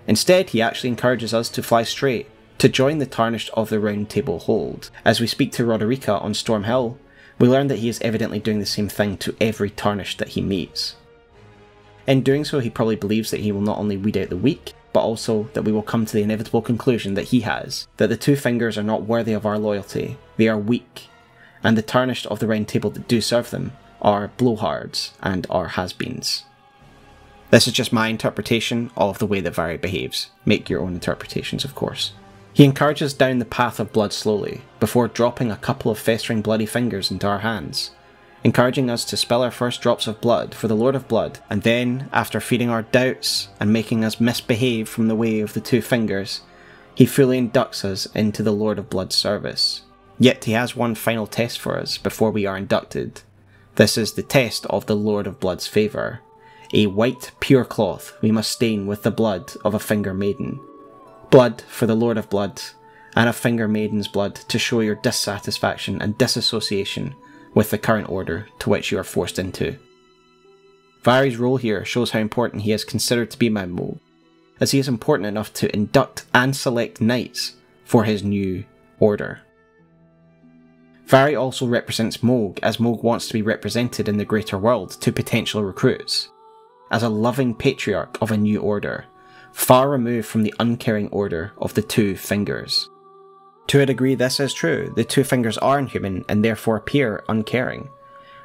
Instead, he actually encourages us to fly straight, to join the Tarnished of the Round Table Hold. As we speak to Roderika on Storm Hill, we learn that he is evidently doing the same thing to every Tarnished that he meets. In doing so, he probably believes that he will not only weed out the weak, but also that we will come to the inevitable conclusion that he has that the two fingers are not worthy of our loyalty, they are weak, and the tarnished of the round table that do serve them are blowhards and are has beens. This is just my interpretation of the way that Varre behaves. Make your own interpretations, of course. He encourages down the path of blood slowly, before dropping a couple of festering bloody fingers into our hands, encouraging us to spill our first drops of blood for the Lord of Blood, and then, after feeding our doubts and making us misbehave from the way of the two fingers, he fully inducts us into the Lord of Blood's service. Yet he has one final test for us before we are inducted. This is the test of the Lord of Blood's favour. A white, pure cloth we must stain with the blood of a finger maiden. Blood for the Lord of Blood, and a finger maiden's blood to show your dissatisfaction and disassociation with the current order to which you are forced into. Varre's role here shows how important he is considered to be by Mohg, as he is important enough to induct and select knights for his new order. Varre also represents Mohg as Mohg wants to be represented in the greater world to potential recruits, as a loving patriarch of a new order, far removed from the uncaring order of the Two Fingers. To a degree, this is true. The two fingers are inhuman and therefore appear uncaring.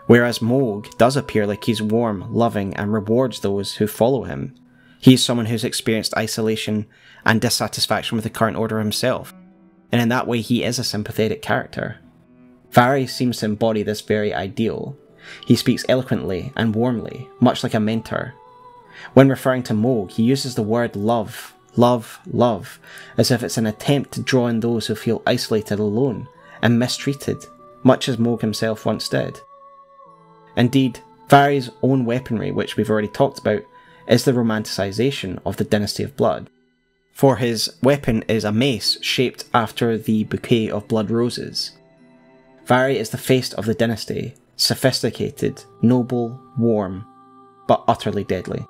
Whereas Mohg does appear like he's warm, loving, and rewards those who follow him. He's someone who's experienced isolation and dissatisfaction with the current order himself, and in that way he is a sympathetic character. Varre seems to embody this very ideal. He speaks eloquently and warmly, much like a mentor. When referring to Mohg, he uses the word love love, love, as if it's an attempt to draw in those who feel isolated alone and mistreated, much as Mohg himself once did. Indeed, Varre's own weaponry, which we've already talked about, is the romanticisation of the Dynasty of Blood. For his weapon is a mace shaped after the bouquet of blood roses. Varre is the face of the dynasty, sophisticated, noble, warm, but utterly deadly.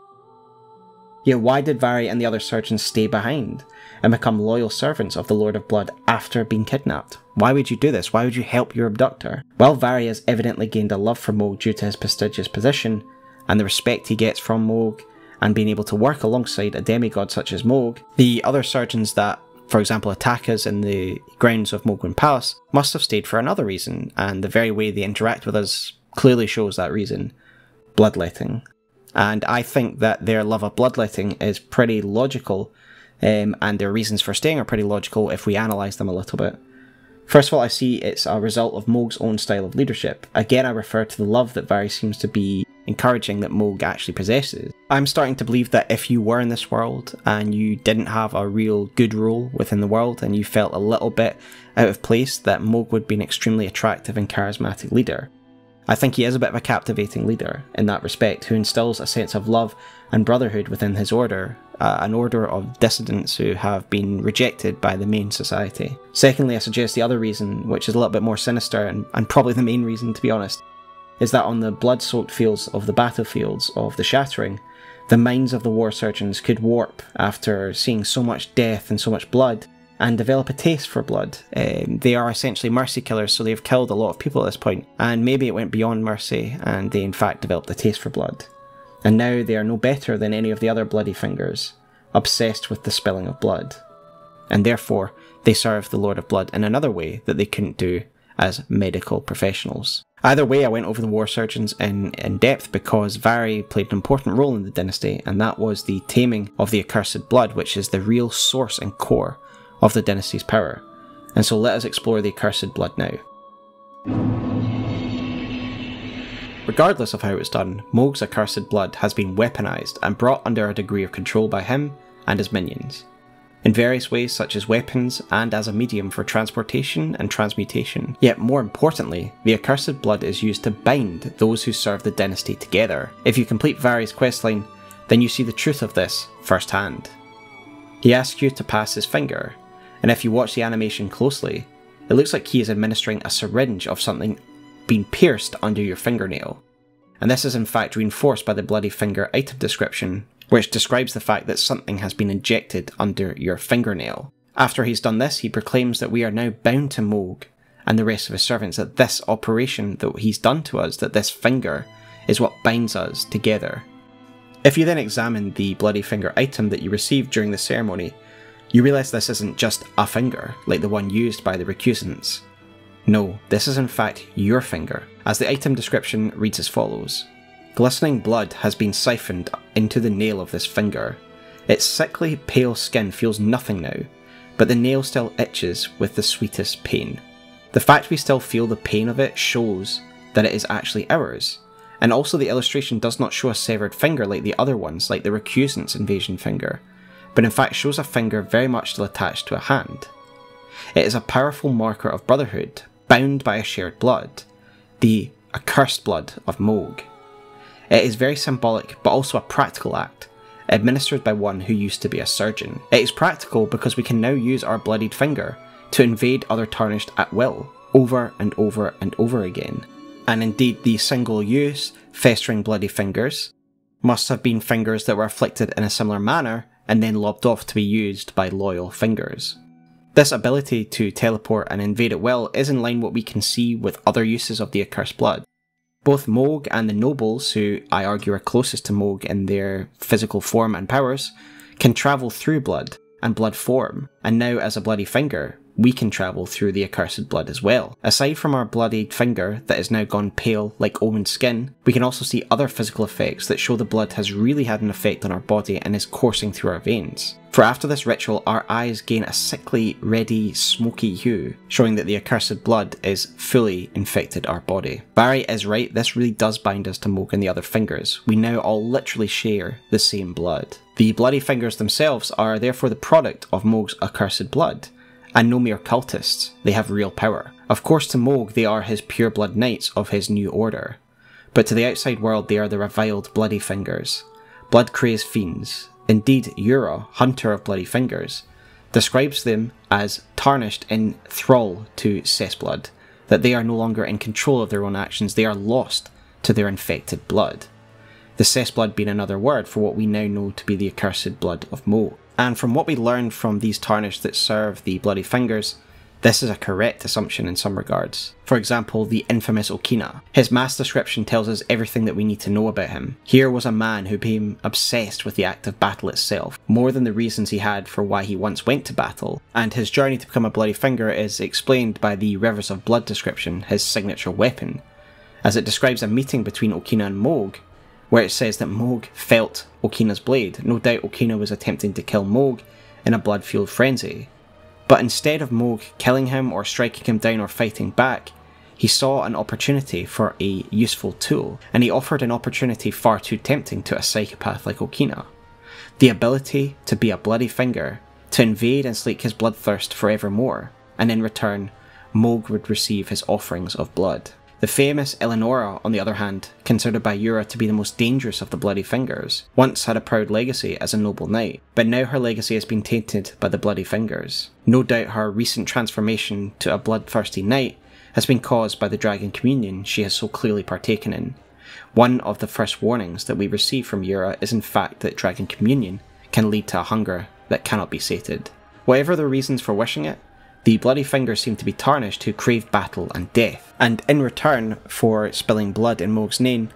Yet why did Varre and the other surgeons stay behind and become loyal servants of the Lord of Blood after being kidnapped? Why would you do this? Why would you help your abductor? Well, Varre has evidently gained a love for Mohg due to his prestigious position and the respect he gets from Mohg and being able to work alongside a demigod such as Mohg. The other surgeons that for example, attack us in the grounds of Mohgwyn Palace, must have stayed for another reason, and the very way they interact with us clearly shows that reason bloodletting. And I think that their love of bloodletting is pretty logical, um, and their reasons for staying are pretty logical if we analyse them a little bit. First of all, I see it's a result of Mohg's own style of leadership. Again, I refer to the love that Varre seems to be encouraging that Mohg actually possesses. I'm starting to believe that if you were in this world and you didn't have a real good role within the world and you felt a little bit out of place, that Mohg would be an extremely attractive and charismatic leader. I think he is a bit of a captivating leader in that respect, who instills a sense of love and brotherhood within his order, uh, an order of dissidents who have been rejected by the main society. Secondly, I suggest the other reason, which is a little bit more sinister and, and probably the main reason to be honest, is that on the blood soaked fields of the battlefields of the Shattering, the minds of the war surgeons could warp after seeing so much death and so much blood and develop a taste for blood. Um, they are essentially mercy killers, so they've killed a lot of people at this point, and maybe it went beyond mercy, and they in fact developed a taste for blood. And now they are no better than any of the other bloody fingers, obsessed with the spilling of blood. And therefore, they serve the Lord of Blood in another way that they couldn't do as medical professionals. Either way, I went over the war surgeons in, in depth because Varre played an important role in the dynasty, and that was the taming of the accursed blood, which is the real source and core of the dynasty's power. And so let us explore the accursed blood now. Regardless of how it was done, Mohg's accursed blood has been weaponized and brought under a degree of control by him and his minions, in various ways such as weapons and as a medium for transportation and transmutation. Yet more importantly, the accursed blood is used to bind those who serve the dynasty together. If you complete Varre's questline, then you see the truth of this firsthand. He asks you to pass his finger, and if you watch the animation closely, it looks like he is administering a syringe of something being pierced under your fingernail. And this is in fact reinforced by the bloody finger item description, which describes the fact that something has been injected under your fingernail. After he's done this, he proclaims that we are now bound to Mohg and the rest of his servants, that this operation that he's done to us, that this finger, is what binds us together. If you then examine the bloody finger item that you received during the ceremony, you realise this isn't just a finger, like the one used by the recusants. No, this is in fact your finger, as the item description reads as follows. Glistening blood has been siphoned into the nail of this finger. Its sickly, pale skin feels nothing now, but the nail still itches with the sweetest pain. The fact we still feel the pain of it shows that it is actually ours, and also the illustration does not show a severed finger like the other ones, like the recusant's invasion finger, but in fact shows a finger very much still attached to a hand. It is a powerful marker of brotherhood, bound by a shared blood, the accursed blood of Mohg. It is very symbolic but also a practical act, administered by one who used to be a surgeon. It is practical because we can now use our bloodied finger to invade other tarnished at will, over and over and over again. And indeed, the single use, festering bloody fingers must have been fingers that were afflicted in a similar manner and then lobbed off to be used by loyal fingers. This ability to teleport and invade at will is in line what we can see with other uses of the accursed blood. Both Mohg and the nobles, who I argue are closest to Mohg in their physical form and powers, can travel through blood and blood form, and now as a bloody finger, we can travel through the accursed blood as well. Aside from our bloodied finger that is now gone pale like Omen's skin, we can also see other physical effects that show the blood has really had an effect on our body and is coursing through our veins. For after this ritual, our eyes gain a sickly, reddy, smoky hue, showing that the accursed blood is fully infected our body. Varre is right, this really does bind us to Mohg and the other fingers. We now all literally share the same blood. The bloody fingers themselves are therefore the product of Mohg's accursed blood, and no mere cultists, they have real power. Of course, to Mohg, they are his pure blood knights of his new order, but to the outside world, they are the reviled Bloody Fingers, blood crazed fiends. Indeed, Yura, hunter of Bloody Fingers, describes them as tarnished in thrall to Cessblood, that they are no longer in control of their own actions, they are lost to their infected blood. The Cessblood being another word for what we now know to be the accursed blood of Mohg. And from what we learn from these tarnished that serve the Bloody Fingers, this is a correct assumption in some regards. For example, the infamous Okina. His mass description tells us everything that we need to know about him. Here was a man who became obsessed with the act of battle itself, more than the reasons he had for why he once went to battle, and his journey to become a Bloody Finger is explained by the Rivers of Blood description, his signature weapon, as it describes a meeting between Okina and Mohg, where it says that Mohg felt Okina's blade. No doubt Okina was attempting to kill Mohg in a blood fueled frenzy. But instead of Mohg killing him or striking him down or fighting back, he saw an opportunity for a useful tool, and he offered an opportunity far too tempting to a psychopath like Okina. The ability to be a bloody finger, to invade and slake his bloodthirst forevermore, and in return, Mohg would receive his offerings of blood. The famous Eleonora, on the other hand, considered by Yura to be the most dangerous of the Bloody Fingers, once had a proud legacy as a noble knight, but now her legacy has been tainted by the Bloody Fingers. No doubt her recent transformation to a bloodthirsty knight has been caused by the Dragon Communion she has so clearly partaken in. One of the first warnings that we receive from Yura is in fact that Dragon Communion can lead to a hunger that cannot be sated. Whatever the reasons for wishing it, the bloody fingers seem to be tarnished who crave battle and death, and in return for spilling blood in Mohg's name,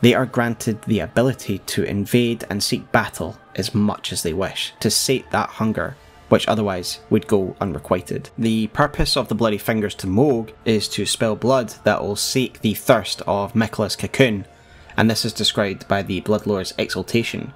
they are granted the ability to invade and seek battle as much as they wish, to sate that hunger which otherwise would go unrequited. The purpose of the Bloody Fingers to Mohg is to spill blood that will sate the thirst of Miquella's cocoon, and this is described by the Bloodlord's exaltation,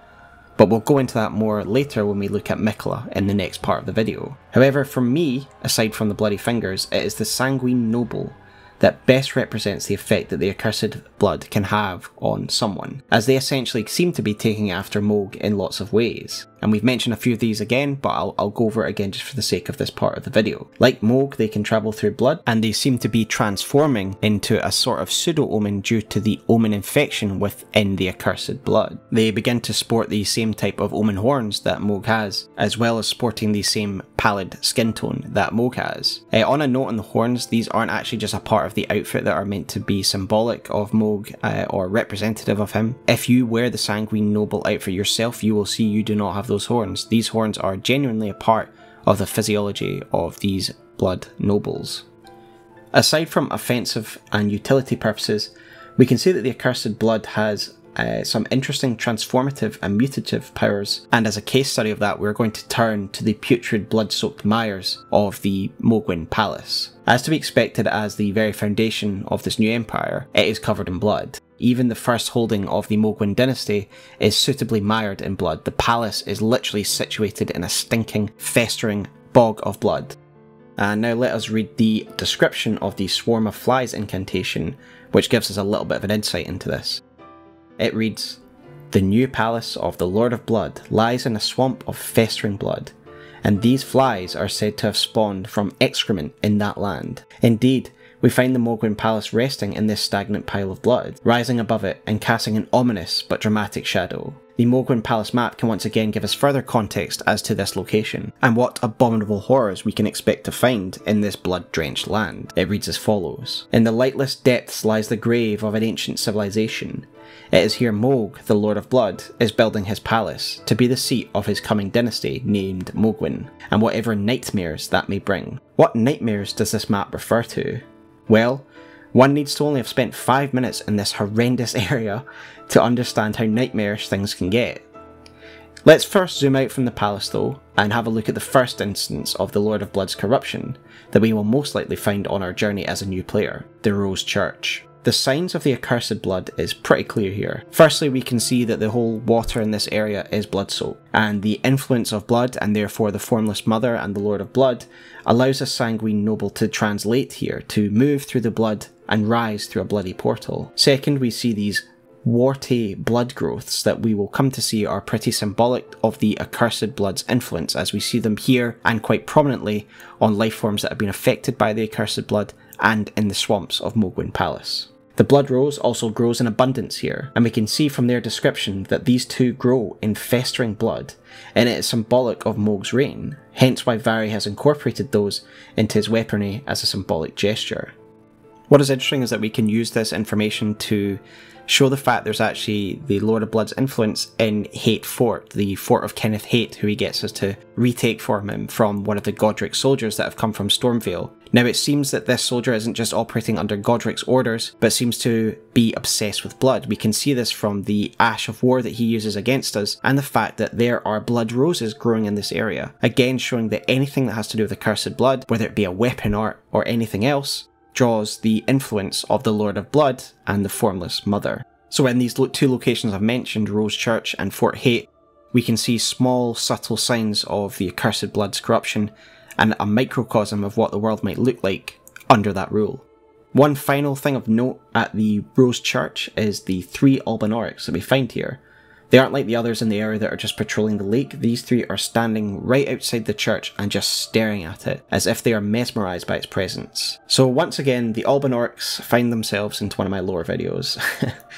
but we'll go into that more later when we look at Miquella in the next part of the video. However, for me, aside from the Bloody Fingers, it is the Sanguine Noble that best represents the effect that the accursed blood can have on someone, as they essentially seem to be taking after Mohg in lots of ways. And we've mentioned a few of these again, but I'll, I'll go over it again just for the sake of this part of the video. Like Mohg, they can travel through blood, and they seem to be transforming into a sort of pseudo-omen due to the omen infection within the accursed blood. They begin to sport the same type of omen horns that Mohg has, as well as sporting the same pallid skin tone that Mohg has. Uh, on a note on the horns, these aren't actually just a part of the outfit that are meant to be symbolic of Mohg uh, or representative of him. If you wear the Sanguine Noble outfit yourself, you will see you do not have those horns. These horns are genuinely a part of the physiology of these blood nobles. Aside from offensive and utility purposes, we can see that the accursed blood has uh, some interesting transformative and mutative powers, and as a case study of that, we're going to turn to the putrid blood soaked mires of the Mohgwyn Palace. As to be expected as the very foundation of this new empire, it is covered in blood. Even the first holding of the Mohgwyn dynasty is suitably mired in blood. The palace is literally situated in a stinking, festering bog of blood. And now let us read the description of the Swarm of Flies incantation, which gives us a little bit of an insight into this. It reads The new palace of the Lord of Blood lies in a swamp of festering blood, and these flies are said to have spawned from excrement in that land. Indeed, we find the Mohgwyn Palace resting in this stagnant pile of blood, rising above it and casting an ominous but dramatic shadow. The Mohgwyn Palace map can once again give us further context as to this location, and what abominable horrors we can expect to find in this blood drenched land. It reads as follows In the lightless depths lies the grave of an ancient civilization. It is here Mohg, the Lord of Blood, is building his palace to be the seat of his coming dynasty named Mohgwyn, and whatever nightmares that may bring. What nightmares does this map refer to? Well, one needs to only have spent 5 minutes in this horrendous area to understand how nightmarish things can get. Let's first zoom out from the palace though, and have a look at the first instance of the Lord of Blood's corruption that we will most likely find on our journey as a new player, the Rose Church. The signs of the accursed blood is pretty clear here. Firstly, we can see that the whole water in this area is blood soaked, and the influence of blood, and therefore the Formless Mother and the Lord of Blood, allows a sanguine noble to translate here, to move through the blood and rise through a bloody portal. Second, we see these warty blood growths that we will come to see are pretty symbolic of the accursed blood's influence, as we see them here and quite prominently on life forms that have been affected by the accursed blood and in the swamps of Mohgwyn Palace. The blood rose also grows in abundance here, and we can see from their description that these two grow in festering blood, and it is symbolic of Mohg's reign, hence why Varre has incorporated those into his weaponry as a symbolic gesture. What is interesting is that we can use this information to show the fact there's actually the Lord of Blood's influence in Haight Fort, the fort of Kenneth Haight, who he gets us to retake for him from one of the Godrick soldiers that have come from Stormveil. Now it seems that this soldier isn't just operating under Godrick's orders, but seems to be obsessed with blood. We can see this from the ash of war that he uses against us, and the fact that there are blood roses growing in this area. Again showing that anything that has to do with the cursed blood, whether it be a weapon art or anything else, draws the influence of the Lord of Blood and the Formless Mother. So in these two locations I've mentioned, Rose Church and Fort Haight, we can see small, subtle signs of the accursed blood's corruption and a microcosm of what the world might look like under that rule. One final thing of note at the Rose Church is the three Albinaurics that we find here. They aren't like the others in the area that are just patrolling the lake, these three are standing right outside the church and just staring at it, as if they are mesmerised by its presence. So once again, the Albinaurics find themselves into one of my lore videos.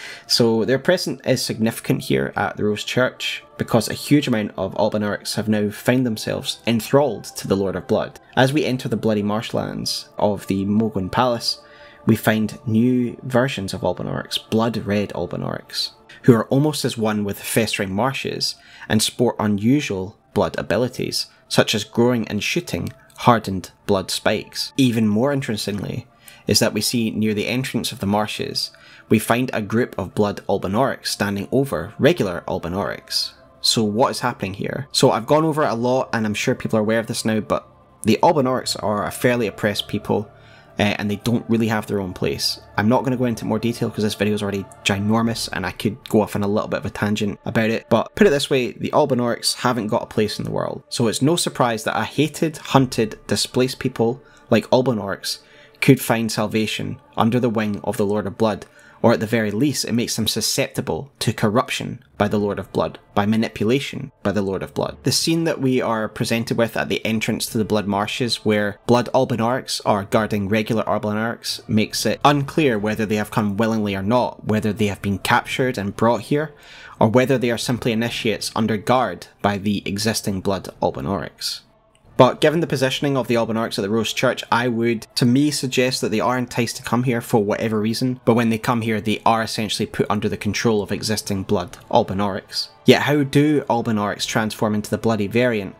so their presence is significant here at the Rose Church, because a huge amount of Albinaurics have now found themselves enthralled to the Lord of Blood. As we enter the bloody marshlands of the Mohgwyn Palace, we find new versions of Albinaurics, blood red Albinaurics who are almost as one with festering marshes and sport unusual blood abilities, such as growing and shooting hardened blood spikes. Even more interestingly, is that we see near the entrance of the marshes, we find a group of blood Alban standing over regular Alban So what is happening here? So I've gone over it a lot and I'm sure people are aware of this now, but the Alban are a fairly oppressed people uh, and they don't really have their own place. I'm not going to go into more detail because this video is already ginormous and I could go off on a little bit of a tangent about it, but put it this way, the Albinaurics haven't got a place in the world. So it's no surprise that a hated, hunted, displaced people like Albinaurics could find salvation under the wing of the Lord of Blood or at the very least, it makes them susceptible to corruption by the Lord of Blood, by manipulation by the Lord of Blood. The scene that we are presented with at the entrance to the Blood Marshes, where Blood Albinaurics are guarding regular Albinaurics, makes it unclear whether they have come willingly or not, whether they have been captured and brought here, or whether they are simply initiates under guard by the existing Blood Albinaurics. But given the positioning of the Albinaurics at the Rose Church, I would, to me, suggest that they are enticed to come here for whatever reason, but when they come here, they are essentially put under the control of existing blood Alban. Yet how do Albinaurics transform into the bloody variant?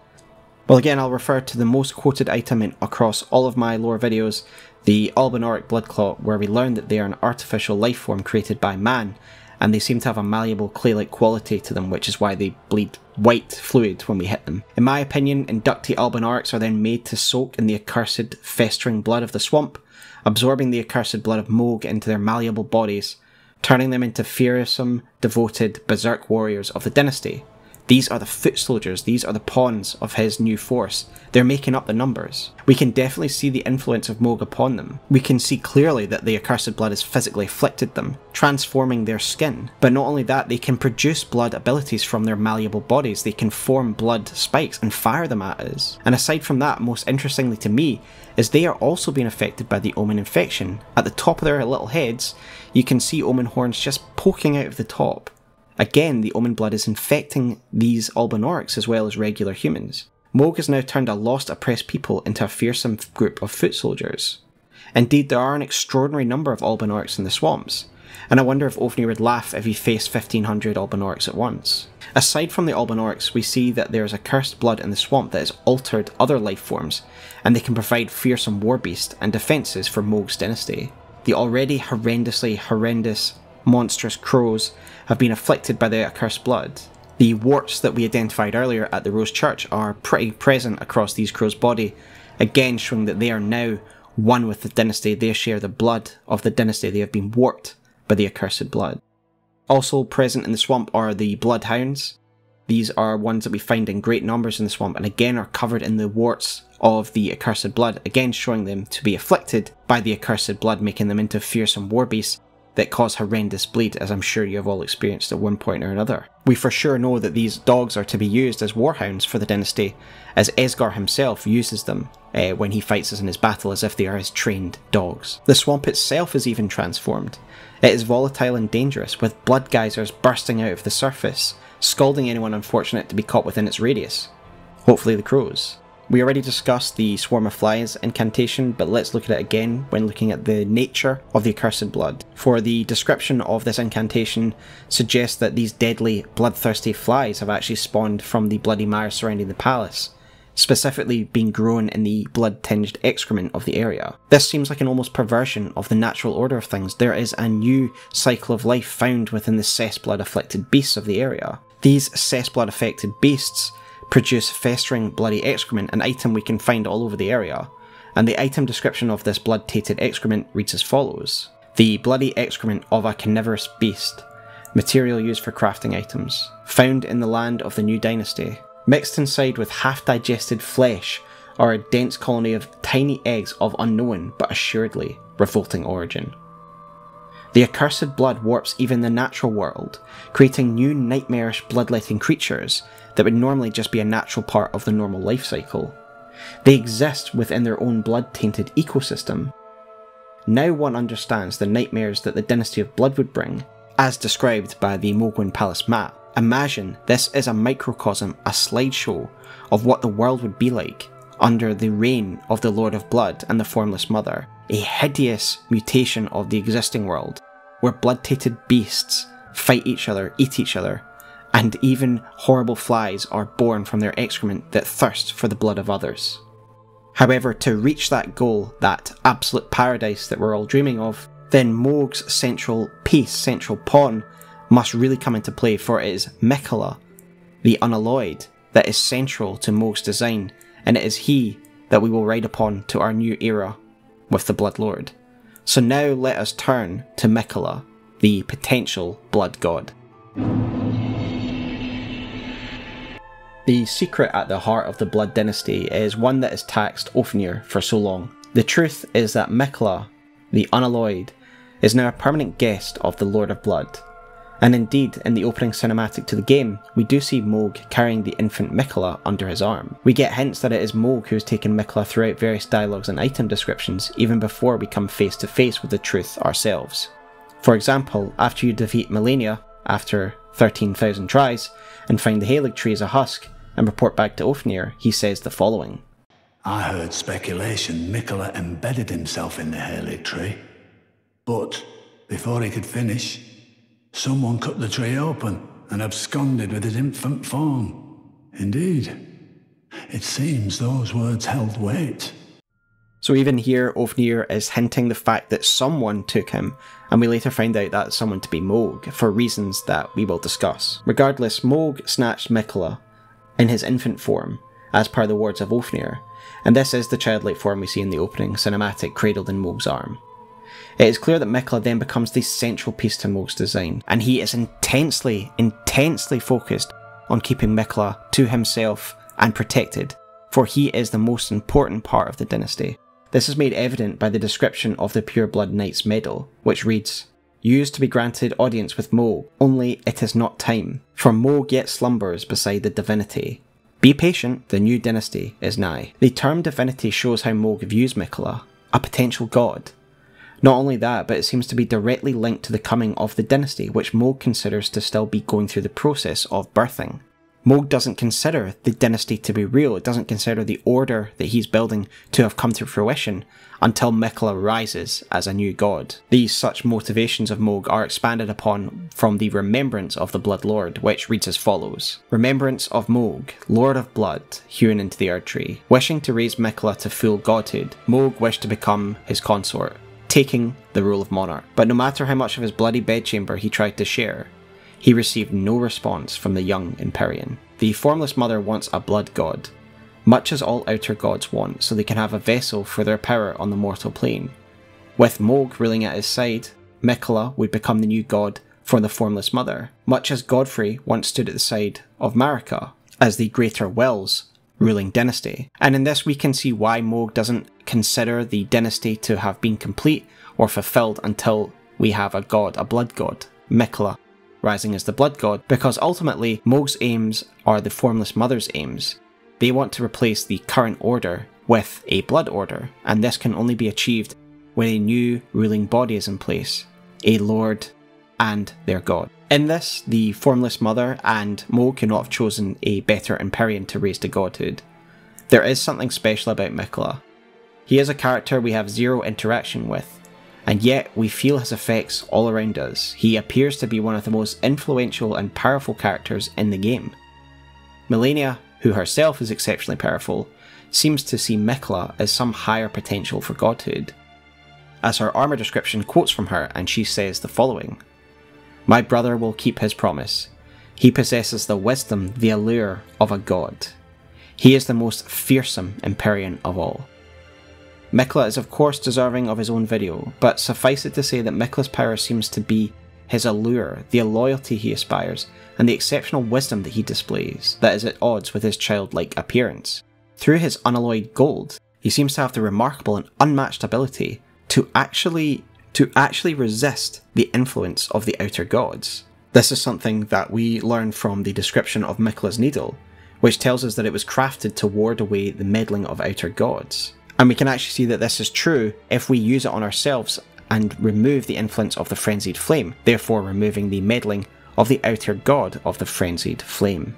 Well again, I'll refer to the most quoted item in, across all of my lore videos, the Alban Oryx Blood Clot, where we learn that they are an artificial life form created by man, and they seem to have a malleable clay-like quality to them, which is why they bleed white fluid when we hit them. In my opinion, inductee Albinaurics are then made to soak in the accursed, festering blood of the swamp, absorbing the accursed blood of Mohg into their malleable bodies, turning them into fearsome, devoted, berserk warriors of the dynasty. These are the foot soldiers, these are the pawns of his new force. They're making up the numbers. We can definitely see the influence of Mohg upon them. We can see clearly that the accursed blood has physically afflicted them, transforming their skin. But not only that, they can produce blood abilities from their malleable bodies. They can form blood spikes and fire them at us. And aside from that, most interestingly to me, is they are also being affected by the Omen infection. At the top of their little heads, you can see Omen horns just poking out of the top. Again, the Omen blood is infecting these Albinaurics as well as regular humans. Mohg has now turned a lost, oppressed people into a fearsome group of foot soldiers. Indeed, there are an extraordinary number of Albinaurics in the swamps, and I wonder if Ofnir would laugh if he faced 1500 Albinaurics at once. Aside from the Albinaurics, we see that there is a cursed blood in the swamp that has altered other life forms, and they can provide fearsome war beast and defences for Mohg's dynasty. The already horrendously horrendous monstrous crows have been afflicted by the accursed blood. The warts that we identified earlier at the Rose Church are pretty present across these crows' body, again showing that they are now one with the dynasty, they share the blood of the dynasty, they have been warped by the accursed blood. Also present in the swamp are the bloodhounds. These are ones that we find in great numbers in the swamp and again are covered in the warts of the accursed blood, again showing them to be afflicted by the accursed blood, making them into fearsome war beasts that cause horrendous bleed, as I'm sure you have all experienced at one point or another. We for sure know that these dogs are to be used as warhounds for the dynasty, as Esgar himself uses them uh, when he fights us in his battle as if they are his trained dogs. The swamp itself is even transformed. It is volatile and dangerous, with blood geysers bursting out of the surface, scalding anyone unfortunate to be caught within its radius. Hopefully the crows. We already discussed the Swarm of Flies incantation, but let's look at it again when looking at the nature of the accursed blood. For the description of this incantation suggests that these deadly, bloodthirsty flies have actually spawned from the bloody mire surrounding the palace, specifically being grown in the blood tinged excrement of the area. This seems like an almost perversion of the natural order of things. There is a new cycle of life found within the cess blood afflicted beasts of the area. These cess blood affected beasts produce festering bloody excrement, an item we can find all over the area, and the item description of this blood tainted excrement reads as follows. The bloody excrement of a carnivorous beast, material used for crafting items, found in the land of the new dynasty, mixed inside with half digested flesh or a dense colony of tiny eggs of unknown but assuredly revolting origin. The accursed blood warps even the natural world, creating new nightmarish bloodletting creatures that would normally just be a natural part of the normal life cycle. They exist within their own blood tainted ecosystem. Now one understands the nightmares that the Dynasty of Blood would bring, as described by the Mohgwyn Palace map. Imagine this is a microcosm, a slideshow of what the world would be like under the reign of the Lord of Blood and the Formless Mother, a hideous mutation of the existing world, where blood tainted beasts fight each other, eat each other, and even horrible flies are born from their excrement that thirst for the blood of others. However, to reach that goal, that absolute paradise that we're all dreaming of, then Mohg's central piece, central pawn, must really come into play, for it is Miquella, the unalloyed, that is central to Mohg's design, and it is he that we will ride upon to our new era with the Blood Lord. So now let us turn to Miquella, the potential Blood God. The secret at the heart of the Blood Dynasty is one that has taxed Ofnir for so long. The truth is that Miquella, the unalloyed, is now a permanent guest of the Lord of Blood. And indeed, in the opening cinematic to the game, we do see Mohg carrying the infant Miquella under his arm. We get hints that it is Mohg who has taken Miquella throughout various dialogues and item descriptions, even before we come face to face with the truth ourselves. For example, after you defeat Malenia, after 13,000 tries, and find the Haligtree as a husk, and report back to Ofnir, he says the following. I heard speculation Miquella embedded himself in the Haligtree. But, before he could finish, someone cut the tree open and absconded with his infant form. Indeed, it seems those words held weight. So even here, Ofnir is hinting the fact that someone took him, and we later find out that someone to be Mohg, for reasons that we will discuss. Regardless, Mohg snatched Miquella in his infant form, as per the words of Ofnir, and this is the childlike form we see in the opening cinematic cradled in Mohg's arm. It is clear that Miquella then becomes the central piece to Mohg's design, and he is intensely, intensely focused on keeping Miquella to himself and protected, for he is the most important part of the dynasty. This is made evident by the description of the Pure Blood Knight's medal, which reads, Used to be granted audience with Mohg, only it is not time, for Mohg yet slumbers beside the divinity. Be patient, the new dynasty is nigh. The term divinity shows how Mohg views Miquella, a potential god. Not only that, but it seems to be directly linked to the coming of the dynasty, which Mohg considers to still be going through the process of birthing. Mohg doesn't consider the dynasty to be real, it doesn't consider the order that he's building to have come to fruition until Miquella rises as a new god. These such motivations of Mohg are expanded upon from the remembrance of the Blood Lord, which reads as follows. Remembrance of Mohg, Lord of Blood, hewn into the Erdtree. Wishing to raise Miquella to full godhood, Mohg wished to become his consort, taking the role of monarch. But no matter how much of his bloody bedchamber he tried to share, he received no response from the young Empyrean. The Formless Mother wants a blood god, much as all outer gods want, so they can have a vessel for their power on the mortal plane. With Mohg ruling at his side, Miquella would become the new god for the Formless Mother, much as Godfrey once stood at the side of Marika as the Greater Will's ruling dynasty. And in this we can see why Mohg doesn't consider the dynasty to have been complete or fulfilled until we have a god, a blood god, Miquella, rising as the blood god, because ultimately Mohg's aims are the Formless Mother's aims. They want to replace the current order with a blood order, and this can only be achieved when a new ruling body is in place, a lord and their god. In this, the Formless Mother and Mohg cannot have chosen a better Empyrean to raise to godhood. There is something special about Miquella. He is a character we have zero interaction with, and yet we feel his effects all around us. He appears to be one of the most influential and powerful characters in the game. Malenia, who herself is exceptionally powerful, seems to see Miquella as some higher potential for godhood. As her armour description quotes from her, and she says the following My brother will keep his promise. He possesses the wisdom, the allure of a god. He is the most fearsome Empyrean of all. Miquella is of course deserving of his own video, but suffice it to say that Miquella's power seems to be his allure, the loyalty he aspires, and the exceptional wisdom that he displays that is at odds with his childlike appearance. Through his unalloyed gold, he seems to have the remarkable and unmatched ability to actually to actually resist the influence of the outer gods. This is something that we learn from the description of Miquella's needle, which tells us that it was crafted to ward away the meddling of outer gods. And we can actually see that this is true if we use it on ourselves and remove the influence of the frenzied flame, therefore removing the meddling of the outer god of the frenzied flame.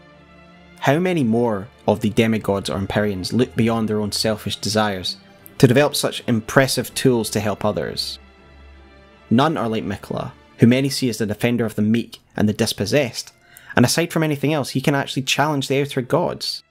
How many more of the demigods or Empyreans look beyond their own selfish desires to develop such impressive tools to help others? None are like Miquella, who many see as the defender of the meek and the dispossessed, and aside from anything else, he can actually challenge the outer gods.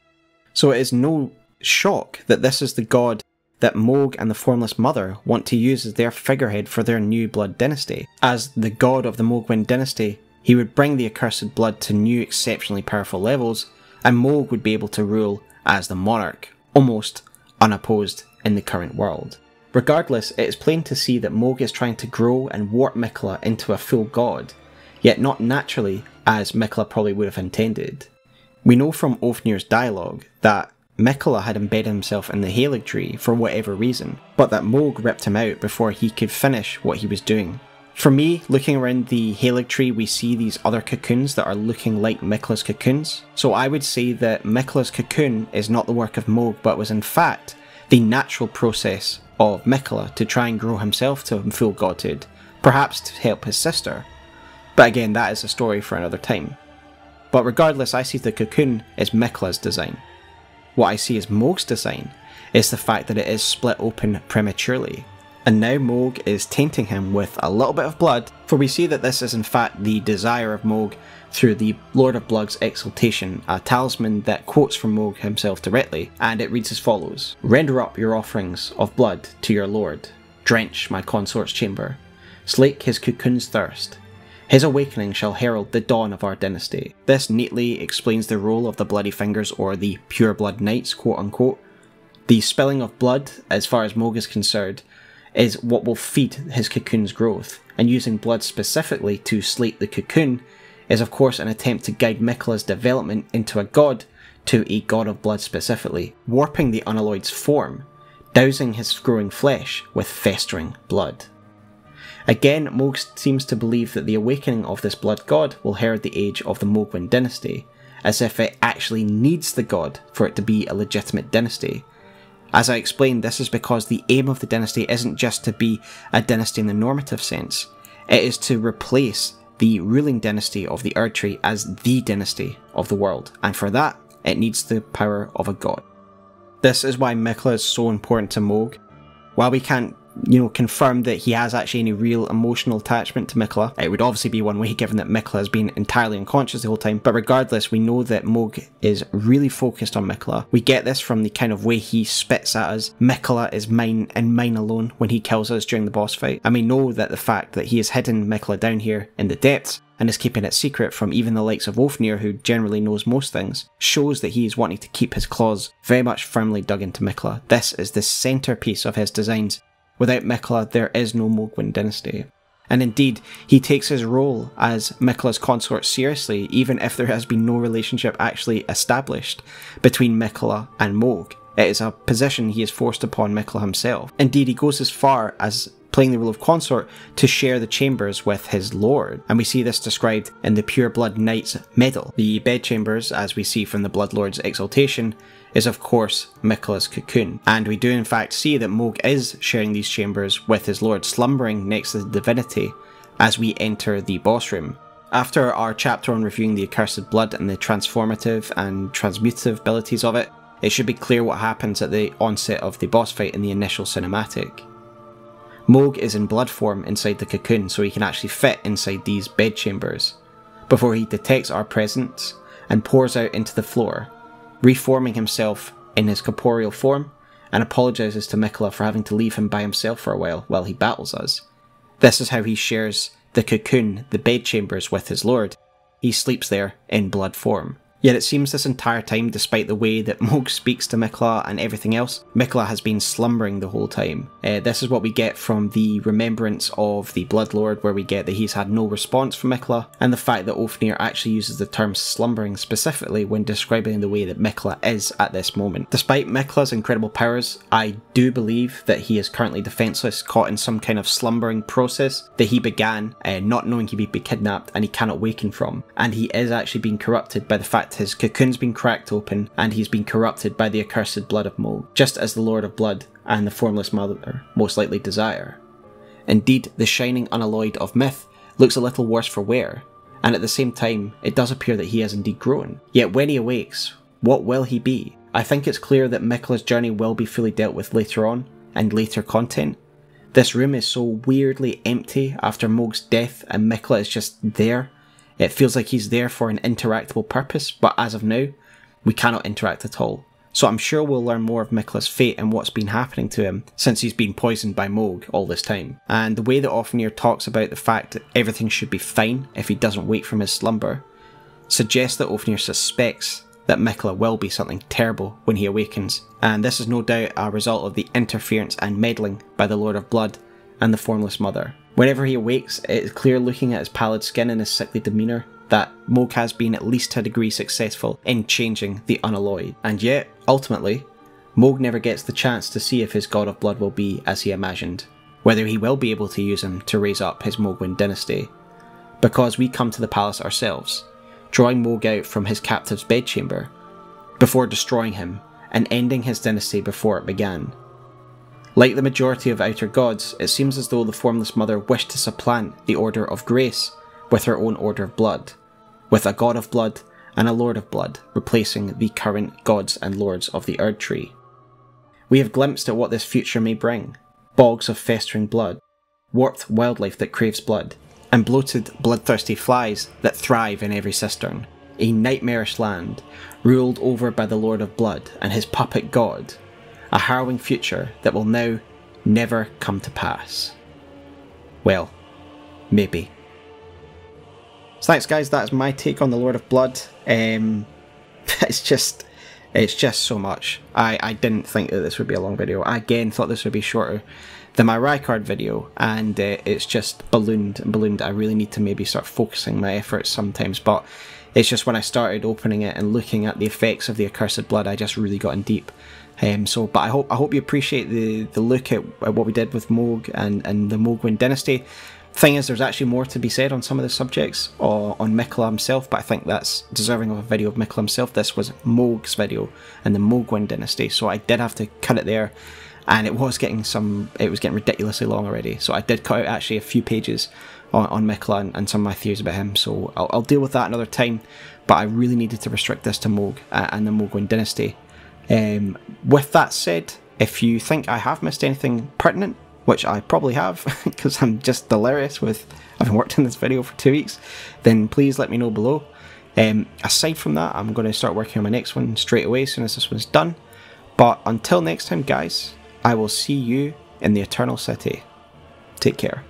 So it is no shock that this is the god that Mohg and the Formless Mother want to use as their figurehead for their new blood dynasty. As the god of the Mohgwyn dynasty, he would bring the accursed blood to new exceptionally powerful levels, and Mohg would be able to rule as the monarch, almost unopposed in the current world. Regardless, it is plain to see that Mohg is trying to grow and warp Miquella into a full god, yet not naturally as Miquella probably would have intended. We know from Ofnir's dialogue that Miquella had embedded himself in the Haligtree for whatever reason, but that Mohg ripped him out before he could finish what he was doing. For me, looking around the Haligtree, we see these other cocoons that are looking like Miquella's cocoons. So I would say that Miquella's cocoon is not the work of Mohg, but was in fact the natural process of Miquella to try and grow himself to full godhood, perhaps to help his sister. But again, that is a story for another time. But regardless, I see the cocoon as Miquella's design. What I see as Mohg's design is the fact that it is split open prematurely. And now Mohg is tainting him with a little bit of blood, for we see that this is in fact the desire of Mohg through the Lord of Blood's exaltation, a talisman that quotes from Mohg himself directly, and it reads as follows. Render up your offerings of blood to your Lord, drench my consort's chamber, slake his cocoon's thirst, his awakening shall herald the dawn of our dynasty. This neatly explains the role of the Bloody Fingers or the Pure Blood Knights, quote unquote. The spilling of blood, as far as Mohg is concerned, is what will feed his cocoon's growth, and using blood specifically to slate the cocoon is of course an attempt to guide Miquella's development into a god to a god of blood specifically, warping the unalloyed's form, dousing his growing flesh with festering blood. Again, Mohg seems to believe that the awakening of this blood god will herald the age of the Mohgwyn dynasty, as if it actually needs the god for it to be a legitimate dynasty. As I explained, this is because the aim of the dynasty isn't just to be a dynasty in the normative sense, it is to replace the ruling dynasty of the Erdtree as the dynasty of the world, and for that, it needs the power of a god. This is why Miquella is so important to Mohg. While we can't you know, confirmed that he has actually any real emotional attachment to Miquella. It would obviously be one way given that Miquella has been entirely unconscious the whole time, but regardless, we know that Mohg is really focused on Miquella. We get this from the kind of way he spits at us. Miquella is mine and mine alone when he kills us during the boss fight. And we know that the fact that he has hidden Miquella down here in the depths and is keeping it secret from even the likes of Ofnir, who generally knows most things, shows that he is wanting to keep his claws very much firmly dug into Miquella. This is the centerpiece of his designs, Without Miquella, there is no Mohgwyn dynasty. And indeed, he takes his role as Miquella's consort seriously, even if there has been no relationship actually established between Miquella and Mohg. It is a position he is forced upon Miquella himself. Indeed, he goes as far as playing the role of consort, to share the chambers with his lord. And we see this described in the Pure Blood Knight's medal. The bedchambers, as we see from the Blood Lord's exaltation, is of course Miquella's cocoon. And we do in fact see that Mohg is sharing these chambers with his lord slumbering next to the divinity as we enter the boss room. After our chapter on reviewing the accursed blood and the transformative and transmutative abilities of it, it should be clear what happens at the onset of the boss fight in the initial cinematic. Mohg is in blood form inside the cocoon so he can actually fit inside these bed chambers, before he detects our presence and pours out into the floor, reforming himself in his corporeal form and apologises to Miquella for having to leave him by himself for a while while he battles us. This is how he shares the cocoon, the bedchambers with his lord. He sleeps there in blood form. Yet it seems this entire time, despite the way that Mohg speaks to Miquella and everything else, Miquella has been slumbering the whole time. Uh, this is what we get from the remembrance of the Blood Lord, where we get that he's had no response from Miquella, and the fact that Ofnir actually uses the term slumbering specifically when describing the way that Miquella is at this moment. Despite Miquella's incredible powers, I do believe that he is currently defenseless, caught in some kind of slumbering process that he began uh, not knowing he'd be kidnapped and he cannot waken from. And he is actually being corrupted by the fact his cocoon's been cracked open and he's been corrupted by the accursed blood of Mohg, just as the Lord of Blood and the Formless Mother most likely desire. Indeed, the shining unalloyed of myth looks a little worse for wear, and at the same time, it does appear that he has indeed grown. Yet when he awakes, what will he be? I think it's clear that Miquella's journey will be fully dealt with later on, and later content. This room is so weirdly empty after Mohg's death, and Miquella is just there, it feels like he's there for an interactable purpose, but as of now, we cannot interact at all. So I'm sure we'll learn more of Miquella's fate and what's been happening to him since he's been poisoned by Mohg all this time. And the way that Ofnir talks about the fact that everything should be fine if he doesn't wake from his slumber suggests that Ofnir suspects that Miquella will be something terrible when he awakens, and this is no doubt a result of the interference and meddling by the Lord of Blood and the Formless Mother. Whenever he awakes, it is clear looking at his pallid skin and his sickly demeanour that Mohg has been at least to a degree successful in changing the unalloyed. And yet, ultimately, Mohg never gets the chance to see if his god of blood will be as he imagined, whether he will be able to use him to raise up his Mohgwyn dynasty. Because we come to the palace ourselves, drawing Mohg out from his captive's bedchamber, before destroying him and ending his dynasty before it began. Like the majority of outer gods, it seems as though the Formless Mother wished to supplant the Order of Grace with her own Order of Blood, with a God of Blood and a Lord of Blood replacing the current gods and lords of the Erdtree. We have glimpsed at what this future may bring bogs of festering blood, warped wildlife that craves blood, and bloated, bloodthirsty flies that thrive in every cistern. A nightmarish land, ruled over by the Lord of Blood and his puppet god, a harrowing future that will now never come to pass. Well, maybe. So thanks guys, that's my take on the Lord of Blood. Um, it's just it's just so much. I, I didn't think that this would be a long video. I again thought this would be shorter than my Rykard video, and uh, it's just ballooned and ballooned. I really need to maybe start focusing my efforts sometimes, but it's just when I started opening it and looking at the effects of the accursed blood, I just really got in deep. Um, so, but I hope I hope you appreciate the the look at, at what we did with Mohg and and the Mohgwyn dynasty. Thing is, there's actually more to be said on some of the subjects or on Miquella himself, but I think that's deserving of a video of Miquella himself. This was Mohg's video and the Mohgwyn dynasty, so I did have to cut it there, and it was getting some, it was getting ridiculously long already. So I did cut out actually a few pages on, on Miquella and, and some of my theories about him. So I'll, I'll, deal with that another time. But I really needed to restrict this to Mohg uh, and the Mohgwyn dynasty. Um, with that said, if you think I have missed anything pertinent, which I probably have, because I'm just delirious with having worked in this video for two weeks, then please let me know below. Um, aside from that, I'm going to start working on my next one straight away as soon as this one's done. But until next time, guys, I will see you in the Eternal City. Take care.